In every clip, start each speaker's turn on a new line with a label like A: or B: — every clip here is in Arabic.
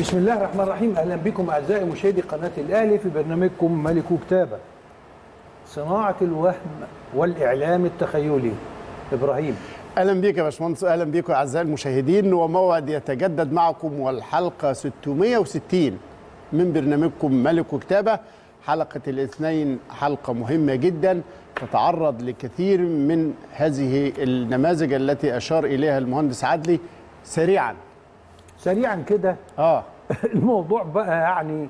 A: بسم الله الرحمن الرحيم. أهلا بكم أعزائي مشاهدي قناة الأهلي في برنامجكم ملك كتابه صناعة الوهم والإعلام التخيلي. إبراهيم.
B: أهلا بيك يا باشمهندس. أهلا بيكم أعزائي المشاهدين. وموعد يتجدد معكم والحلقة 660 من برنامجكم ملك وكتابه حلقة الاثنين حلقة مهمة جدا تتعرض لكثير من هذه النماذج التي أشار إليها المهندس عدلي سريعا.
A: سريعا كده.
B: آه.
A: الموضوع بقى يعني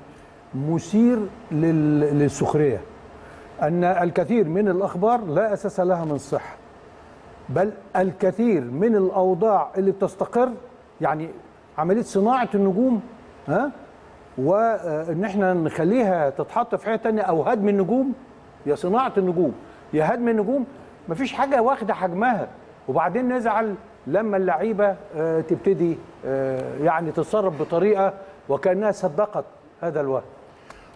A: مثير لل- للسخرية. أن الكثير من الأخبار لا أساس لها من صحة بل الكثير من الأوضاع اللي بتستقر يعني عملية صناعة النجوم ها؟ وإن إحنا نخليها تتحط في حتة تانية أو هدم النجوم. يا صناعة النجوم يا هدم النجوم. مفيش حاجة واخدة حجمها. وبعدين نزعل لما اللعيبة آه، تبتدي يعني تتصرف بطريقة وكأنها صدقت هذا الوهم.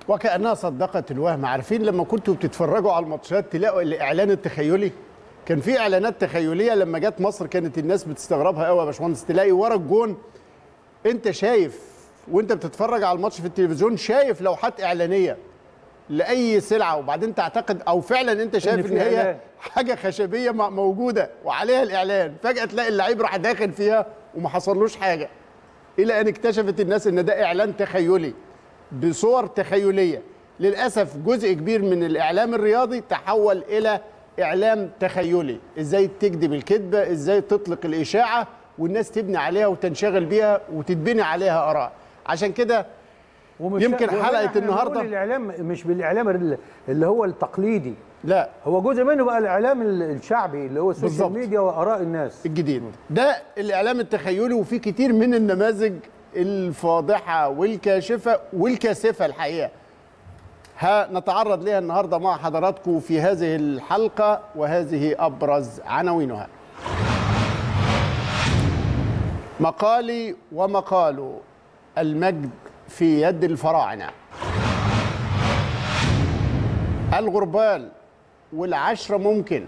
B: وكأنها صدقت الوهم. عارفين لما كنتوا بتتفرجوا على الماتشات تلاقوا الإعلان التخيلي؟ كان في إعلانات تخيلية لما جت مصر كانت الناس بتستغربها قوي يا باشمهندس. تلاقي ورا الجون أنت شايف وأنت بتتفرج على الماتش في التلفزيون شايف لوحات إعلانية. لأي سلعة وبعدين تعتقد أو فعلا أنت شايف إن هي
A: إعلان.
B: حاجة خشبية موجودة وعليها الإعلان فجأة تلاقي اللعيب راح داخل فيها وما حصلوش حاجة. إلى أن اكتشفت الناس إن ده إعلان تخيلي بصور تخيلية. للأسف جزء كبير من الإعلام الرياضي تحول إلى إعلام تخيلي. إزاي تكذب الكذبة إزاي تطلق الإشاعة والناس تبني عليها وتنشغل بيها وتتبني عليها آراء. عشان كده
A: ومش
B: يمكن
A: إحنا
B: النهاردة-
A: بنقول الإعلام مش بالإعلام اللي- هو التقليدي.
B: لا.
A: هو جزء منه بقى الإعلام ال- الشعبي اللي هو السوشيال. ميديا وآراء الناس.
B: الجديد. ده الإعلام التخيلي وفي كتير من النماذج الفاضحة والكاشفة والكاسفة الحقيقة. هنتعرض لها النهارده مع حضراتكم في هذه الحلقة وهذه أبرز عناوينها. مقالي ومقال المجد في يد الفراعنة. الغربال والعشرة ممكن.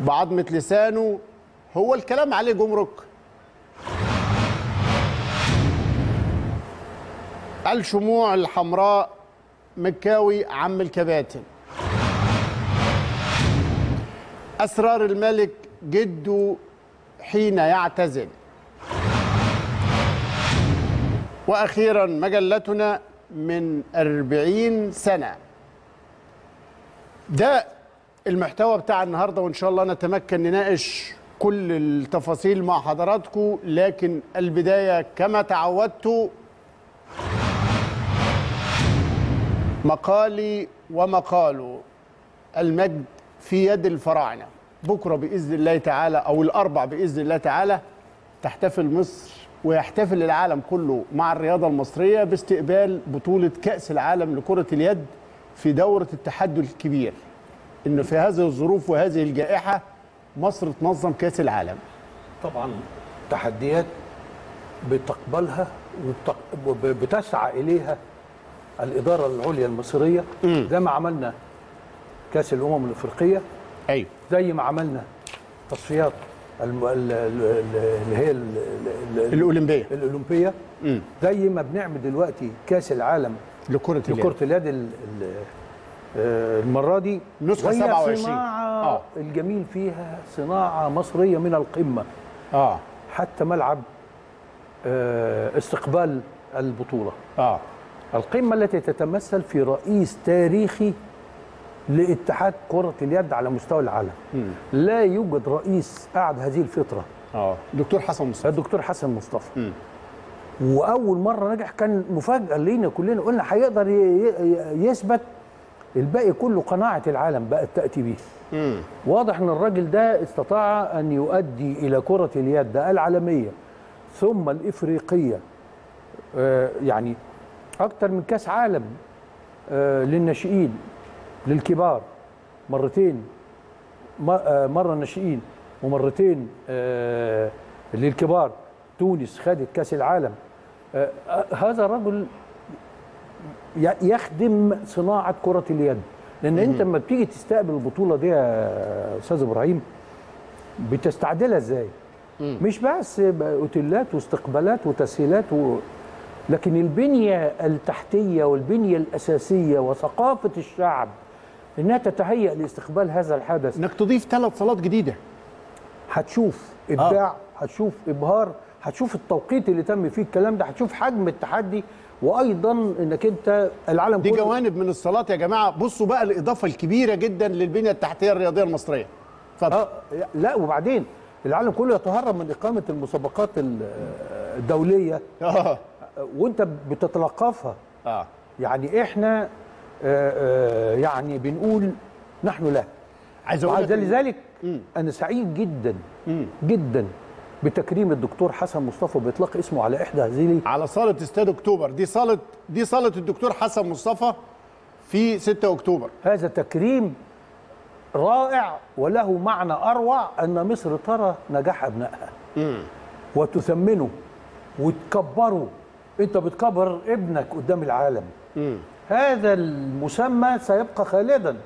B: بعضمة لسانه هو الكلام عليه جمرك. الشموع الحمراء مكاوي عم الكباتن. أسرار الملك جده حين يعتزل. وأخيرا مجلتنا من أربعين سنة. ده المحتوى بتاع النهارده وإن شاء الله نتمكن نناقش كل التفاصيل مع حضراتكم لكن البداية كما تعودت مقالي ومقال المجد في يد الفراعنة. بكرة بإذن الله تعالى أو الأربع بإذن الله تعالى تحتفل مصر ويحتفل العالم كله مع الرياضة المصرية باستقبال بطولة كأس العالم لكرة اليد في دورة التحدي الكبير. انه في هذه الظروف وهذه الجائحة مصر تنظم كأس العالم.
A: طبعا تحديات بتقبلها وبتق- وب- بتسعى إليها الإدارة العليا المصرية زي ما عملنا كأس الأمم الأفريقية
B: أيوه.
A: زي ما عملنا تصفيات الم- ال- ال- ال- اللي هي ال- ال- ال-
B: الأولمبية.
A: الأولمبية. زي ما بنعمل دلوقتي كأس العالم
B: لكرة اليد.
A: لكرة اليد ال- ال- آه، المرة دي.
B: نسخة
A: وهي
B: 27.
A: صناعة
B: آه.
A: الجميل فيها صناعة مصرية من القمة.
B: آه.
A: حتى ملعب آه، استقبال البطولة.
B: آه.
A: القمة التي تتمثل في رئيس تاريخي لاتحاد كرة اليد على مستوى العالم. لا يوجد رئيس قعد هذه الفترة
B: آه. دكتور حسن مصطفى.
A: الدكتور حسن مصطفى. وأول مرة نجح كان مفاجأة لينا كلنا قلنا هيقدر يثبت الباقي كله قناعة العالم بقت تأتي به واضح إن الراجل ده استطاع أن يؤدي إلى كرة اليد العالمية ثم الإفريقية. آه، يعني أكتر من كأس عالم آه، للناشئين. للكبار. مرتين آه، مرة ناشئين ومرتين آه، للكبار. تونس خدت كأس العالم. آه، هذا رجل ي- يخدم صناعة كرة اليد. لأن أنت لما بتيجي تستقبل البطولة دي يا أستاذ إبراهيم بتستعدلها إزاي؟ مش بس أوتيلات واستقبالات وتسهيلات و... لكن البنية التحتية والبنية الأساسية وثقافة الشعب إنها تتهيأ لاستقبال هذا الحدث.
B: إنك تضيف ثلاث صالات جديدة.
A: هتشوف إبداع هتشوف إبهار هتشوف التوقيت اللي تم فيه الكلام ده هتشوف حجم التحدي وأيضا إنك أنت العالم
B: دي
A: كله
B: جوانب من الصالات يا جماعة. بصوا بقى الإضافة الكبيرة جدا للبنية التحتية الرياضية المصرية. اتفضل.
A: آه لا وبعدين العالم كله يتهرب من إقامة المسابقات ال- الدولية.
B: آه.
A: وأنت بتتلقفها.
B: آه.
A: يعني إحنا آه، آه، يعني بنقول نحن له
B: عايز أقول
A: لذلك أنا سعيد جدا جدا بتكريم الدكتور حسن مصطفى بإطلاق اسمه على إحدى هذه
B: على صالة استاد أكتوبر. دي صاله دي صالة الدكتور حسن مصطفى في 6 أكتوبر.
A: هذا تكريم رائع وله معنى أروع أن مصر ترى نجاح أبنائها. وتثمنه وتكبره. أنت بتكبر ابنك قدام العالم. هذا المسمى سيبقى خالدا.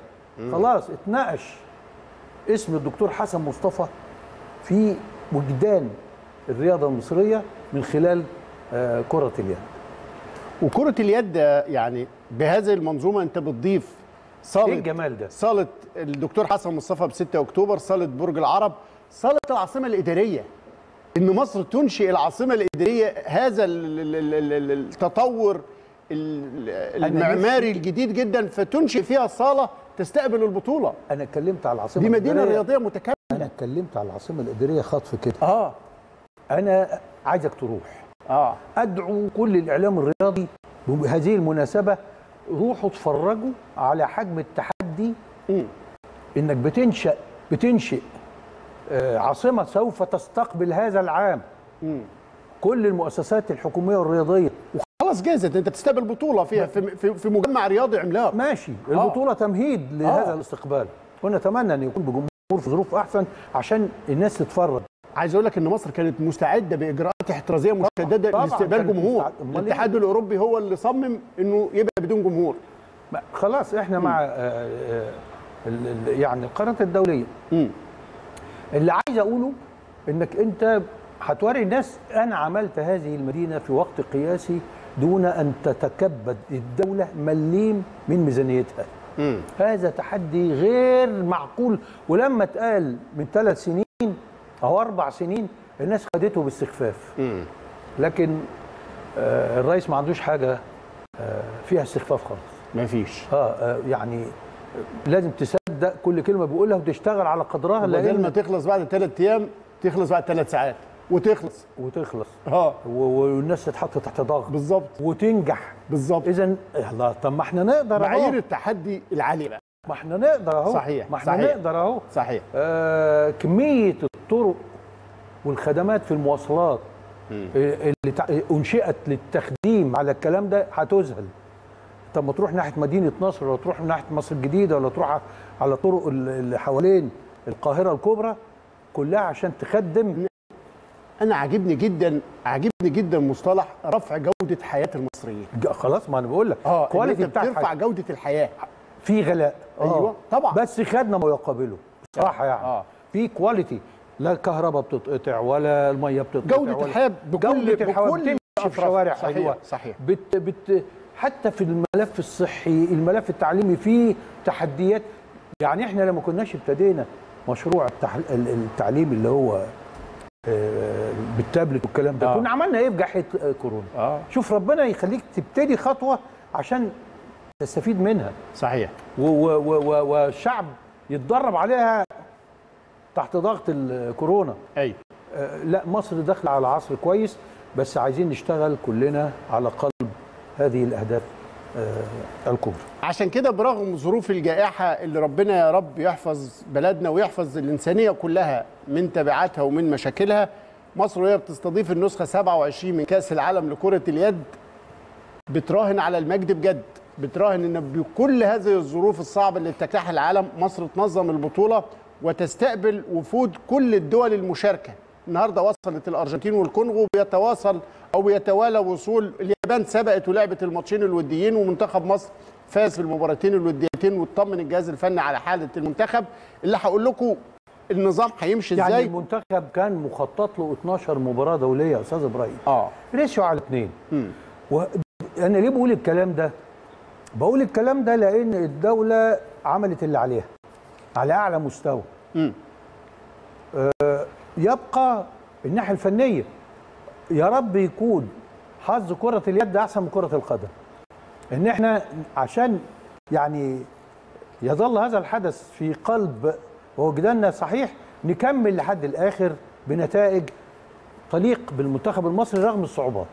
A: خلاص اتناقش. اسم الدكتور حسن مصطفى في وجدان الرياضة المصرية من خلال آه، كرة اليد.
B: وكرة اليد يعني بهذه المنظومة انت بتضيف صالة
A: إيه الجمال ده؟
B: صالة الدكتور حسن مصطفى ب 6 أكتوبر صالة برج العرب صالة العاصمة الإدارية. إن مصر تنشئ العاصمة الإدارية هذا ال- ال- ال- ال- التطور ال- المعماري الجديد جدا فتنشئ فيها صالة تستقبل البطولة.
A: أنا اتكلمت على العاصمة
B: دي مدينه
A: الإدارية.
B: رياضية متكاملة.
A: أنا اتكلمت على العاصمة الإدارية خطف كده.
B: آه.
A: أنا عايزك تروح.
B: آه.
A: أدعو كل الإعلام الرياضي بهذه المناسبة روحوا اتفرجوا على حجم التحدي.
B: مم.
A: إنك بتنشا بتنشئ آه، عاصمة سوف تستقبل هذا العام. كل المؤسسات الحكومية والرياضية
B: خلاص جاهزة. أنت تستقبل بطولة فيها في, في, في مجمع رياضي عملاق.
A: ماشي. البطولة تمهيد لهذا
B: آه.
A: الاستقبال. ونتمنى أن يكون بجمهور في ظروف أحسن عشان الناس تتفرج.
B: عايز أقول لك إن مصر كانت مستعدة بإجراءات احترازية
A: مشددة
B: لاستقبال جمهور.
A: أمال إيه؟
B: الاتحاد الأوروبي هو اللي صمم إنه يبقى بدون جمهور.
A: خلاص إحنا مع آه، آه، ال- ال- يعني القناة الدولية.
B: مم.
A: اللي عايز أقوله إنك أنت هتوري الناس أنا عملت هذه المدينة في وقت قياسي دون أن تتكبد الدولة مليم من ميزانيتها.
B: مم.
A: هذا تحدي غير معقول ولما اتقال من ثلاث سنين أو أربع سنين الناس خدته باستخفاف.
B: مم.
A: لكن آه، الرئيس ما عندوش حاجة آه، فيها استخفاف خالص.
B: مفيش
A: آه آه، يعني آه، لازم تصدق كل كلمة بيقولها وتشتغل على قدرها
B: بدل ما تخلص بعد ثلاث أيام تخلص بعد ثلاث ساعات. وتخلص.
A: وتخلص. آه والناس تتحط تحت ضغط.
B: بالظبط
A: وتنجح.
B: بالظبط
A: اذا الله طب ما إحنا نقدر
B: معايير
A: أهو.
B: التحدي العاليه بقى.
A: ما إحنا نقدر أهو.
B: صحيح،
A: ما إحنا
B: صحيح.
A: نقدر أهو.
B: صحيح.
A: آه كمية الطرق والخدمات في المواصلات آه، اللي أنشئت للتخديم على الكلام ده هتذهل. طب ما تروح ناحية مدينة نصر ولا تروح ناحية مصر الجديدة ولا تروح على ال- اللي حوالين القاهرة الكبرى كلها عشان تخدم
B: أنا عاجبني جدا عاجبني جدا مصطلح رفع جودة حياة المصريين.
A: خلاص ما أنا بقول لك. آه
B: quality
A: بتاع
B: بترفع
A: الحاجة.
B: جودة الحياة.
A: في غلاء.
B: أيوة، طبعا.
A: بس خدنا ما يقابله. صراحة يعني.
B: آه.
A: في quality لا الكهرباء بتتقطع ولا المية بتتقطع
B: جودة
A: ولا
B: الحياة بكل-
A: جودة الحياة.
B: بكل
A: بتمشي في. شوارع
B: صحيح،
A: حلوة.
B: صحيح.
A: بت بت حتى في الملف الصحي الملف التعليمي فيه تحديات. يعني إحنا لما كناش ابتدينا مشروع التعليم اللي هو آه، بالتابلت والكلام ده.
B: آه.
A: كنا عملنا إيه في جائحه آه، كورونا؟
B: آه.
A: شوف ربنا يخليك تبتدي خطوة عشان تستفيد منها.
B: صحيح.
A: والشعب يتدرب عليها تحت ضغط الكورونا.
B: أيوه
A: آه، لا مصر داخلة على عصر كويس بس عايزين نشتغل كلنا على قلب هذه الأهداف. آه، الكبرى
B: عشان كده برغم ظروف الجائحة اللي ربنا يا رب يحفظ بلدنا ويحفظ الإنسانية كلها من تبعاتها ومن مشاكلها مصر وهي بتستضيف النسخة 27 من كأس العالم لكرة اليد بتراهن على المجد بجد. بتراهن إن بكل هذه الظروف الصعبة اللي بتجتاحها العالم مصر تنظم البطولة وتستقبل وفود كل الدول المشاركة. النهارده وصلت الأرجنتين والكونغو بيتواصل أو بيتوالى وصول اليابان سبقت ولعبت الماتشين الوديين ومنتخب مصر فاز في المباراتين الوديتين واطمن الجهاز الفني على حالة المنتخب. اللي هقول لكم النظام هيمشي
A: يعني
B: إزاي؟
A: المنتخب كان مخطط له 12 مباراة دولية يا أستاذ إبراهيم.
B: آه.
A: ريشيو على اثنين وأنا ليه بقول الكلام ده؟ بقول الكلام ده لأن الدولة عملت اللي عليها على أعلى مستوى.
B: مم.
A: آه يبقى الناحية الفنية. يا رب يكون حظ كرة اليد أحسن من كرة القدم. إن إحنا عشان يعني يظل هذا الحدث في قلب وجداننا صحيح نكمل لحد الآخر بنتائج تليق بالمنتخب المصري رغم الصعوبات.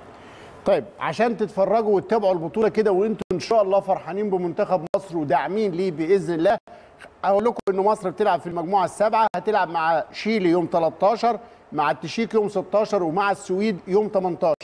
B: طيب عشان تتفرجوا وتتابعوا البطولة كده وأنتم إن شاء الله فرحانين بمنتخب مصر وداعمين ليه بإذن الله أقول لكم ان مصر بتلعب في المجموعة السابعة هتلعب مع شيلي يوم 13 مع التشيك يوم 16 ومع السويد يوم 18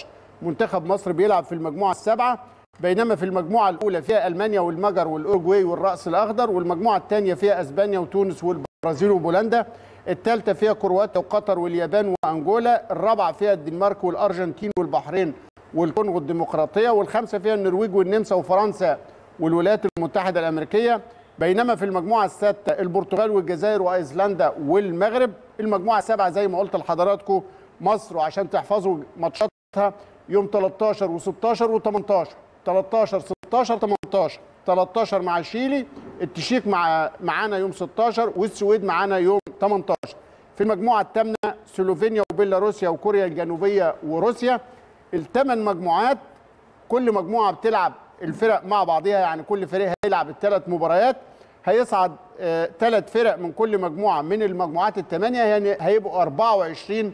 B: منتخب مصر بيلعب في المجموعة السابعة بينما في المجموعة الأولى فيها ألمانيا والمجر والاوروجواي والرأس الأخضر والمجموعة الثانية فيها أسبانيا وتونس والبرازيل وبولندا. الثالثة فيها كرواتيا وقطر واليابان وانجولا الرابعة فيها الدنمارك والأرجنتين والبحرين والكونغو الديمقراطية. والخامسة فيها النرويج والنمسا وفرنسا والولايات المتحدة الأمريكية. بينما في المجموعة السادسه البرتغال والجزائر وأيسلندا والمغرب المجموعة السابعة زي ما قلت لحضراتكم مصر وعشان تحفظوا ماتشاتها يوم 13 و16 و18 13 16 18 13 مع الشيلي التشيك مع معانا يوم 16 والسويد معانا يوم 18 في المجموعة الثامنة سلوفينيا وبيلاروسيا وكوريا الجنوبية وروسيا. الثمان مجموعات كل مجموعة بتلعب الفرق مع بعضها يعني كل فريق هيلعب الثلاث مباريات. هيصعد ثلاث فرق من كل مجموعة. من المجموعات الثمانيه يعني هيبقوا 24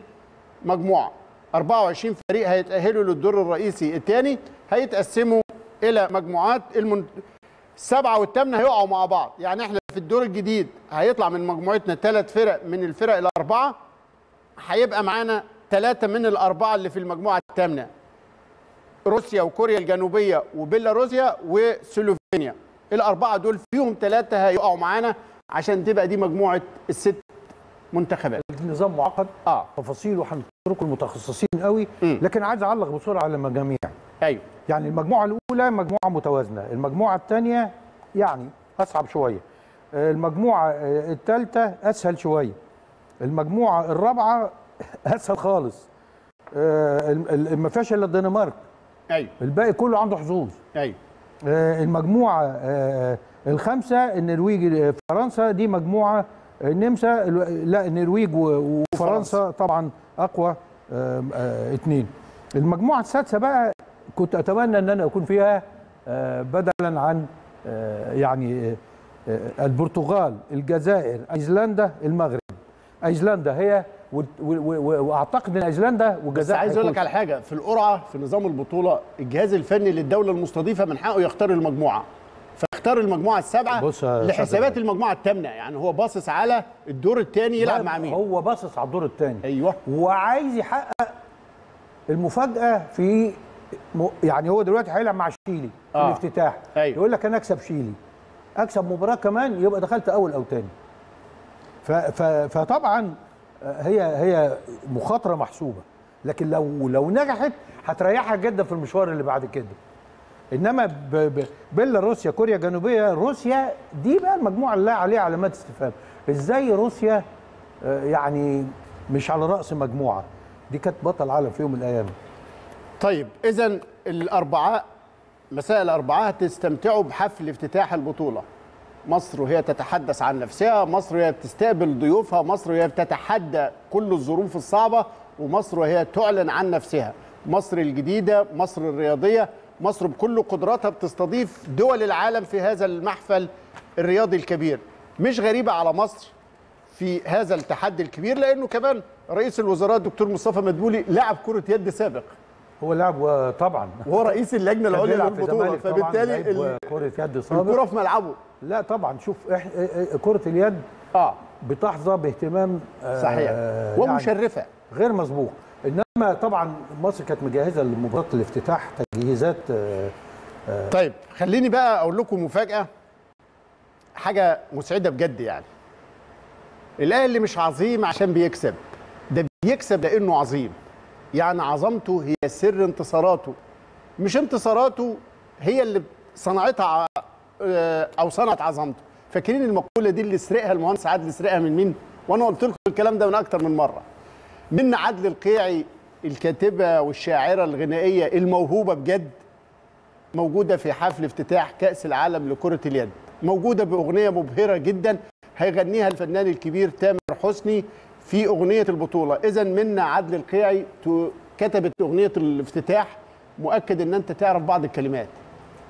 B: مجموعة. 24 فريق هيتأهلوا للدور الرئيسي. الثاني هيتقسموا إلى مجموعات المن... السبعه والثامنه هيقعوا مع بعض. يعني إحنا في الدور الجديد هيطلع من مجموعتنا ثلاث فرق من الفرق الأربعة هيبقى معانا ثلاثة من الأربعة اللي في المجموعة الثامنه روسيا وكوريا الجنوبية وبيلاروسيا وسلوفينيا. الأربعة دول فيهم ثلاثة هيقعوا معانا عشان تبقى دي مجموعة الست منتخبات.
A: النظام معقد.
B: آه.
A: تفاصيله هنتركه المتخصصين قوي
B: مم.
A: لكن عايز أعلق بسرعة على المجاميع.
B: أيوه.
A: يعني المجموعة الأولى مجموعة متوازنة المجموعة الثانية يعني أصعب شوية. المجموعة الثالثة أسهل شوية. المجموعة الرابعة أسهل خالص. آه، ما فيهاش إلا الدنمارك.
B: أيوه.
A: الباقي كله عنده حظوظ.
B: أيوه.
A: آه، المجموعة آه، الخامسه النرويج آه، فرنسا دي مجموعة النمسا ال- لا النرويج وفرنسا طبعا أقوى آه، آه، اتنين. المجموعة السادسة بقى كنت أتمنى إن أنا أكون فيها آه، بدلا عن آه، يعني آه، آه، البرتغال الجزائر أيسلندا المغرب. أيسلندا هي وأعتقد إن ايسلندا
B: بس
A: والجزائر
B: عايز أقول لك على حاجة في القرعة في نظام البطولة الجهاز الفني للدولة المستضيفة من حقه يختار المجموعة. فاختار المجموعة السابعة
A: بص يا أستاذ
B: لحسابات. المجموعة الثامنة. يعني هو باصص على الدور الثاني يلعب مع مين؟
A: هو باصص على الدور الثاني.
B: أيوه.
A: وعايز يحقق المفاجأة في م... يعني هو دلوقتي هيلعب مع شيلي في
B: آه.
A: الافتتاح.
B: أيوة.
A: يقول لك أنا أكسب شيلي. أكسب مباراة كمان يبقى دخلت أول أو ثاني ف... ف... فطبعا هي هي مخاطرة محسوبة. لكن لو لو نجحت هتريحها جدا في المشوار اللي بعد كده. إنما. بيلاروسيا كوريا الجنوبية روسيا دي بقى المجموعة اللي عليها علامات استفهام. إزاي روسيا آه، يعني مش على رأس مجموعة؟ دي كانت بطل عالم في يوم من الأيام.
B: طيب اذا الأربعاء مساء الأربعاء هتستمتعوا بحفل افتتاح البطولة. مصر وهي تتحدث عن نفسها مصر وهي بتستقبل ضيوفها مصر وهي بتتحدى كل الظروف الصعبة ومصر وهي تعلن عن نفسها. مصر الجديدة مصر الرياضية مصر بكل قدراتها بتستضيف دول العالم في هذا المحفل الرياضي الكبير. مش غريبة على مصر في هذا التحدي الكبير لأنه كمان رئيس الوزراء الدكتور مصطفى مدبولي لعب كرة يد سابق.
A: هو لاعب طبعا.
B: وهو رئيس
A: اللجنة
B: العليا
A: للبطولة
B: فبالتالي
A: كره يد سابق
B: الكره في ملعبه.
A: لا طبعا شوف. كرة اليد
B: آه.
A: بتحظى باهتمام آه،
B: صحيح.
A: يعني
B: ومشرفة.
A: غير مسبوق. إنما طبعا مصر كانت مجهزة لمباراة الافتتاح تجهيزات آه،
B: طيب خليني بقى أقول لكم مفاجأة حاجة مسعدة بجد يعني. الأهلي مش عظيم عشان بيكسب. ده بيكسب لأنه عظيم. يعني عظمته هي سر انتصاراته. مش انتصاراته هي اللي صنعتها آه، أو صنعت عظمته. فاكرين المقولة دي اللي سرقها المهندس عادل سرقها من مين؟ وأنا قلت لكم الكلام ده من أكتر من مرة. من عدل القيعي الكاتبة والشاعرة الغنائية الموهوبة بجد موجودة في حفل افتتاح كأس العالم لكرة اليد. موجودة بأغنية مبهرة جدا هيغنيها الفنان الكبير تامر حسني في أغنية البطولة. إذا منا عدل القيعي كتبت أغنية الافتتاح مؤكد إن أنت تعرف بعض الكلمات.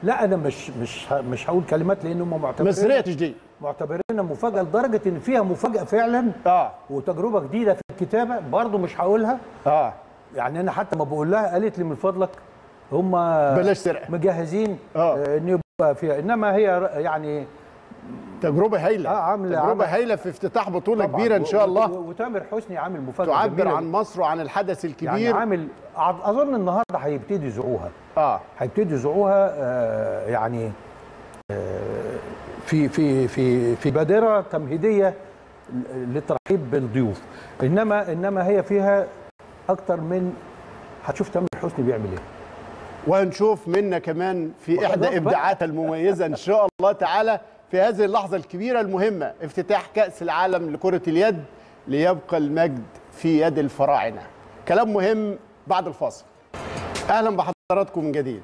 A: لا أنا مش مش مش هقول كلمات لأن هم معتبرين
B: مصريه تجديد
A: معتبرينها مفاجأة لدرجة إن فيها مفاجأة فعلا
B: آه.
A: وتجربة جديدة في الكتابة برضه مش هقولها.
B: آه.
A: يعني أنا حتى ما بقول لها قالت لي من فضلك هم
B: بلاش سرقة.
A: مجهزين
B: آه.
A: آه، إن يبقى فيها. إنما هي يعني
B: تجربة هايلة.
A: آه، عاملة- تجربة
B: هايلة في افتتاح بطولة
A: طبعاً.
B: كبيرة إن شاء الله.
A: وتامر حسني عامل مفاجأة
B: تعبر. عن مصر وعن الحدث
A: يعني
B: الكبير.
A: عامل أع- أظن النهارده هيبتدي يذوعوها
B: آه.
A: هيبتدي يذوعوها آه، يعني آه، في في في في بادرة تمهيدية للترحيب بالضيوف. انما إنما هي فيها أكتر من هتشوف تامر حسني بيعمل إيه.
B: وهنشوف منا كمان في
A: إحدى.
B: إبداعاتها المميزة إن شاء الله تعالى. في هذه اللحظة الكبيرة المهمة افتتاح كأس العالم لكرة اليد ليبقى المجد في يد الفراعنة. كلام مهم بعد الفاصل. أهلا بحضراتكم من جديد.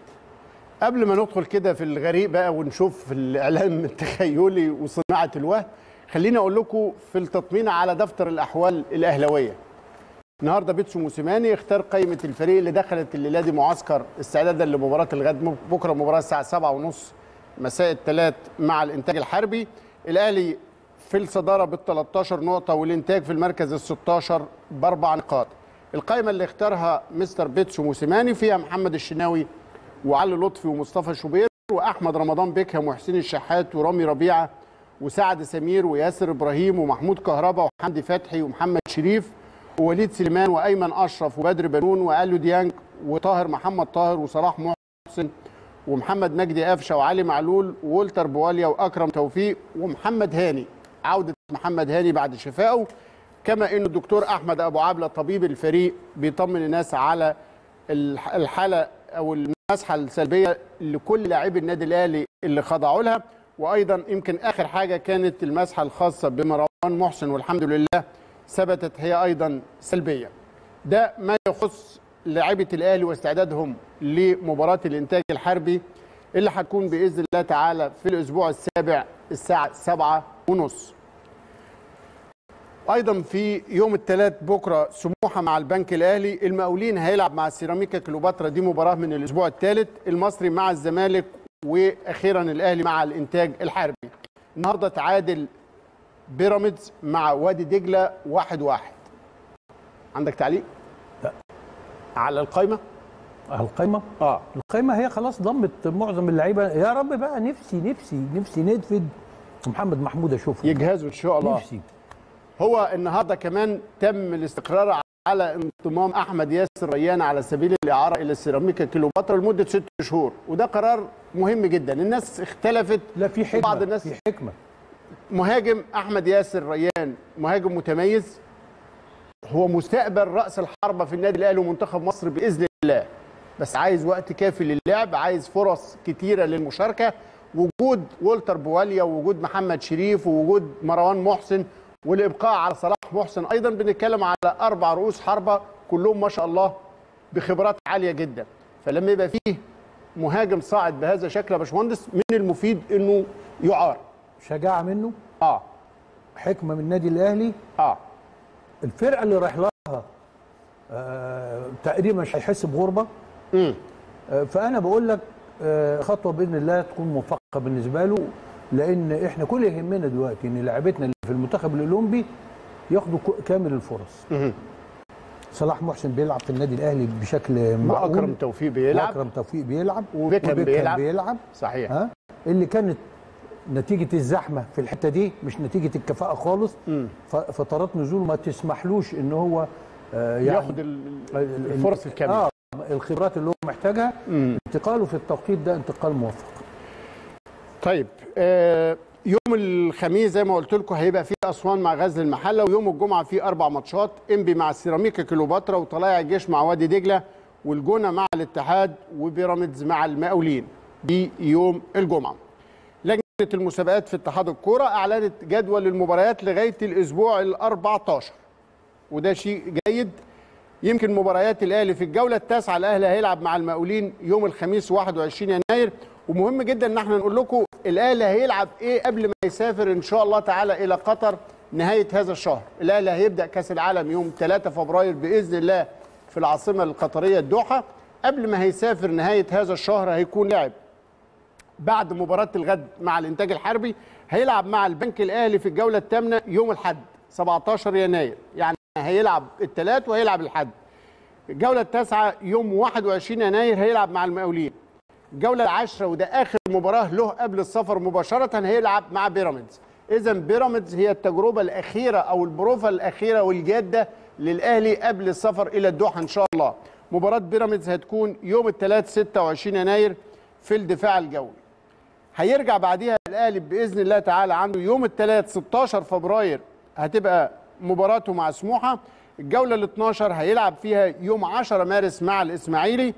B: قبل ما ندخل كده في الغريق بقى ونشوف الإعلام التخيلي وصناعة الوهم خليني أقول لكم في التطمينه على دفتر الأحوال الأهلاوية. النهارده بيتسو موسيماني اختار قائمة الفريق اللي دخلت الليلة دي معسكر استعدادا لمباراة الغد بكرة مباراة الساعة 7:30 مساء الثلاث مع الإنتاج الحربي. الاهلي في الصدارة بال 13 نقطة والإنتاج في المركز ال 16 بأربع نقاط. القائمة اللي اختارها مستر بيتسو موسيماني فيها محمد الشناوي وعلي لطفي ومصطفى شوبير وأحمد رمضان بيكهام وحسين الشحات ورامي ربيعة وسعد سمير وياسر إبراهيم ومحمود كهربا وحمدي فتحي ومحمد شريف ووليد سليمان وأيمن أشرف وبدر بنون واليو ديانج وطاهر محمد طاهر وصلاح محسن ومحمد مجدي قفشه وعلي معلول وولتر بواليا وأكرم توفيق ومحمد هاني. عودة محمد هاني بعد شفائه كما إن الدكتور أحمد أبو عبلة طبيب الفريق بيطمن الناس على الح- الحالة أو المسحة السلبية لكل لاعبي النادي الأهلي اللي خضعوا لها. وأيضا يمكن آخر حاجة كانت المسحة الخاصة بمروان محسن والحمد لله ثبتت هي أيضا سلبية. ده ما يخص لاعيبه الأهلي واستعدادهم لمباراة الإنتاج الحربي اللي هتكون بإذن الله تعالى في الأسبوع السابع الساعة 7 ونص. أيضا في يوم الثلاث بكرة سموحة مع البنك الأهلي المقاولين هيلعب مع سيراميكا كليوباترا. دي مباراة من الأسبوع الثالث المصري مع الزمالك وأخيرا الأهلي مع الإنتاج الحربي. النهارده تعادل بيراميدز مع وادي دجلة واحد واحد. عندك تعليق. على القائمه
A: على القايمة؟
B: آه.
A: القايمة هي خلاص ضمت معظم اللعيبة. يا رب بقى نفسي نفسي نفسي ندفد محمد محمود أشوفه.
B: يجهزوا إن شاء الله.
A: نفسي.
B: هو النهارده كمان تم الاستقرار على انضمام أحمد ياسر ريان على سبيل الإعارة إلى سيراميكا كليوباترا لمدة ست شهور. وده قرار مهم جدا. الناس اختلفت.
A: لا في حكمة
B: بعض الناس
A: في حكمة.
B: مهاجم أحمد ياسر ريان مهاجم متميز. هو مستقبل رأس الحربة في النادي الأهلي ومنتخب مصر بإذن الله. بس عايز وقت كافي للعب عايز فرص كتيرة للمشاركة. وجود والتر بواليا ووجود محمد شريف ووجود مروان محسن والإبقاء على صلاح محسن. أيضا بنتكلم على أربع رؤوس حربة كلهم ما شاء الله بخبرات عالية جدا. فلما يبقى فيه مهاجم صاعد بهذا الشكل يا باشمهندس من المفيد؟ إنه يعار.
A: شجاعة منه؟
B: آه.
A: حكمة من النادي الأهلي؟
B: آه.
A: الفرقة اللي رايح لها آه تقريبا مش هيحس بغربة.
B: امم
A: آه فأنا بقول لك آه خطوة بإذن الله تكون موفقة بالنسبة له لأن إحنا كل اللي يهمنا دلوقتي إن لاعبتنا اللي في المنتخب الأولمبي ياخدوا كامل الفرص. صلاح محسن بيلعب في النادي الأهلي بشكل معقول.
B: واكرم توفيق بيلعب.
A: وأكرم توفيق بيلعب.
B: وبيكهام بيلعب.
A: بيلعب.
B: صحيح.
A: ها؟ اللي كانت نتيجة الزحمة في الحتة دي مش نتيجة الكفاءة خالص. فترات نزوله ما تسمحلوش إن هو آه يعني
B: ياخد ال-
A: ال- ال-
B: الفرص الكاملة.
A: آه الخبرات اللي هو محتاجها. انتقاله في التوقيت ده انتقال موفق.
B: طيب آه يوم الخميس زي ما قلت لكم هيبقى في أسوان مع غزل المحلة ويوم الجمعة في أربع ماتشات إنبي مع سيراميكا كليوباترا وطلائع الجيش مع وادي دجلة والجونة مع الاتحاد وبيراميدز مع المقاولين. دي يوم الجمعة. لجنه المسابقات في اتحاد الكورة أعلنت جدول المباريات لغاية الأسبوع ال 14 وده شيء جيد. يمكن مباريات الأهلي في الجولة التاسعة الأهلي هيلعب مع المقاولين يوم الخميس 21 يناير. ومهم جدا إن إحنا نقول لكم الأهلي هيلعب إيه قبل ما يسافر إن شاء الله تعالى إلى قطر نهاية هذا الشهر. الأهلي هيبدأ كأس العالم يوم 3 فبراير بإذن الله في العاصمة القطرية الدوحة. قبل ما هيسافر نهاية هذا الشهر هيكون لعب بعد مباراة الغد مع الإنتاج الحربي هيلعب مع البنك الأهلي في الجولة الثامنة يوم الحد 17 يناير. يعني هيلعب الثلاث وهيلعب الحد الجولة التاسعة يوم 21 يناير هيلعب مع المقاولين. الجولة العاشرة وده آخر مباراة له قبل السفر مباشرة هيلعب مع بيراميدز. إذا بيراميدز هي التجربة الأخيرة أو البروفة الأخيرة والجادة للأهلي قبل السفر إلى الدوحة إن شاء الله. مباراة بيراميدز هتكون يوم الثلاث 26 يناير في الدفاع الجوي. هيرجع بعديها الاهلي بإذن الله تعالى عنده يوم الثلاث 16 فبراير هتبقى مباراته مع سموحة. الجولة ال 12 هيلعب فيها يوم 10 مارس مع الإسماعيلي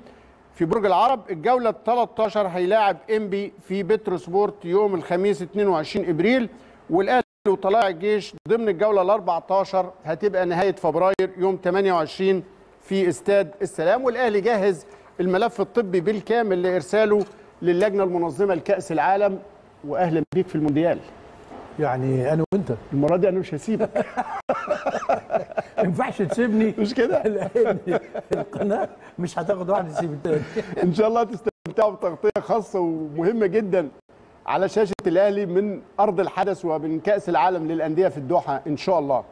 B: في برج العرب. الجولة ال 13 هيلاعب إنبي في بترو سبورت يوم الخميس 22 إبريل. والأهلي وطلائع الجيش ضمن الجولة ال 14 هتبقى نهاية فبراير يوم 28 في استاد السلام. والأهلي جاهز الملف الطبي بالكامل لإرساله للجنة المنظمة لكأس العالم وأهلا بيك في المونديال.
A: يعني أنا وأنت.
B: المرة دي أنا مش هسيبك.
A: ما ينفعش تسيبني.
B: مش كده؟
A: لأن القناة مش هتاخد واحد يسيب التاني.
B: إن شاء الله تستمتعوا بتغطية خاصة ومهمة جدا على شاشة الأهلي من أرض الحدث ومن كأس العالم للأندية في الدوحة إن شاء الله.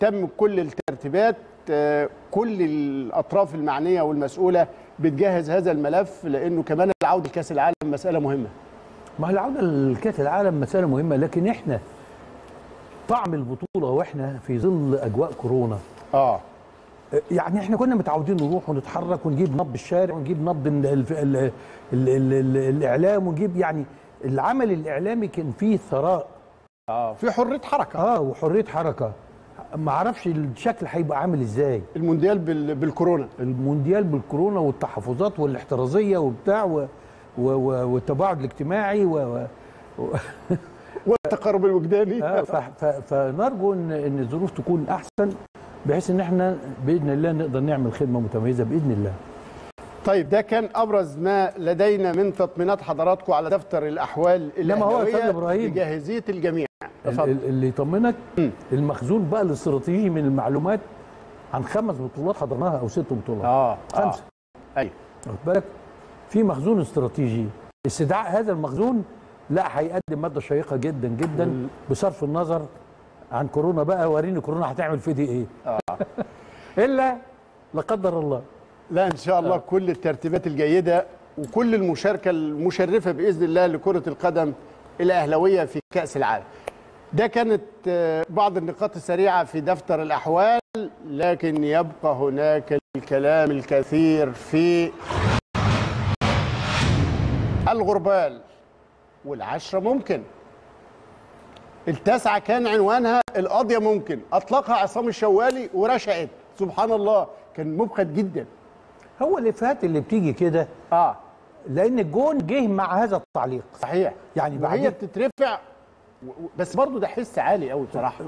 B: تم كل الترتيبات آه، كل الأطراف المعنية والمسؤولة بتجهز هذا الملف لأنه كمان العودة لكأس العالم مسألة مهمة.
A: ما هي العودة لكأس العالم مسألة مهمة لكن إحنا طعم البطولة وإحنا في ظل أجواء كورونا.
B: آه.
A: يعني إحنا كنا متعودين نروح ونتحرك ونجيب نبض الشارع ونجيب نبض ال ال ال ال ال ال الإعلام ونجيب يعني العمل الإعلامي كان فيه ثراء.
B: آه. في حرية حركة.
A: آه وحرية حركة. ما أعرفش الشكل هيبقى عامل إزاي.
B: المونديال بال... بالكورونا.
A: المونديال بالكورونا والتحفظات والاحترازية وبتاع و و و والتباعد الاجتماعي و, و
B: والتقارب الوجداني.
A: آه، ف- ف- فنرجو ان إن الظروف تكون أحسن بحيث إن إحنا بإذن الله نقدر نعمل خدمة متميزة بإذن الله.
B: طيب ده كان أبرز ما لدينا من تطمينات حضراتكم على دفتر
A: الأحوال هو
B: الأهلاوية
A: أستاذ إبراهيم.
B: بجاهزيه الجميع.
A: اللي يطمنك المخزون بقى الاستراتيجي من المعلومات عن خمس بطولات حضرناها أو ست بطولات.
B: آه
A: خمسة.
B: آه. أيوه.
A: واخد بالك؟ في مخزون استراتيجي. استدعاء هذا المخزون لا هيقدم مادة شيقة جدا جدا بصرف النظر عن كورونا بقى. وريني كورونا هتعمل في دي إيه.
B: آه.
A: إلا لا قدر الله.
B: لا إن شاء الله كل الترتيبات الجيدة وكل المشاركة المشرفة بإذن الله لكرة القدم الأهلاوية في كأس العالم. ده كانت آه، بعض النقاط السريعة في دفتر الأحوال لكن يبقى هناك الكلام الكثير في الغربال والعشرة ممكن. التاسعة كان عنوانها القضية ممكن. أطلقها عصام الشوالي ورشقت. سبحان الله كان مبخت جدا.
A: هو الافيهات اللي بتيجي كده؟
B: آه.
A: لأن الجون جه مع هذا التعليق.
B: صحيح.
A: يعني
B: وهي
A: بعدين
B: بتترفع بس برضه ده حس عالي قوي بصراحة.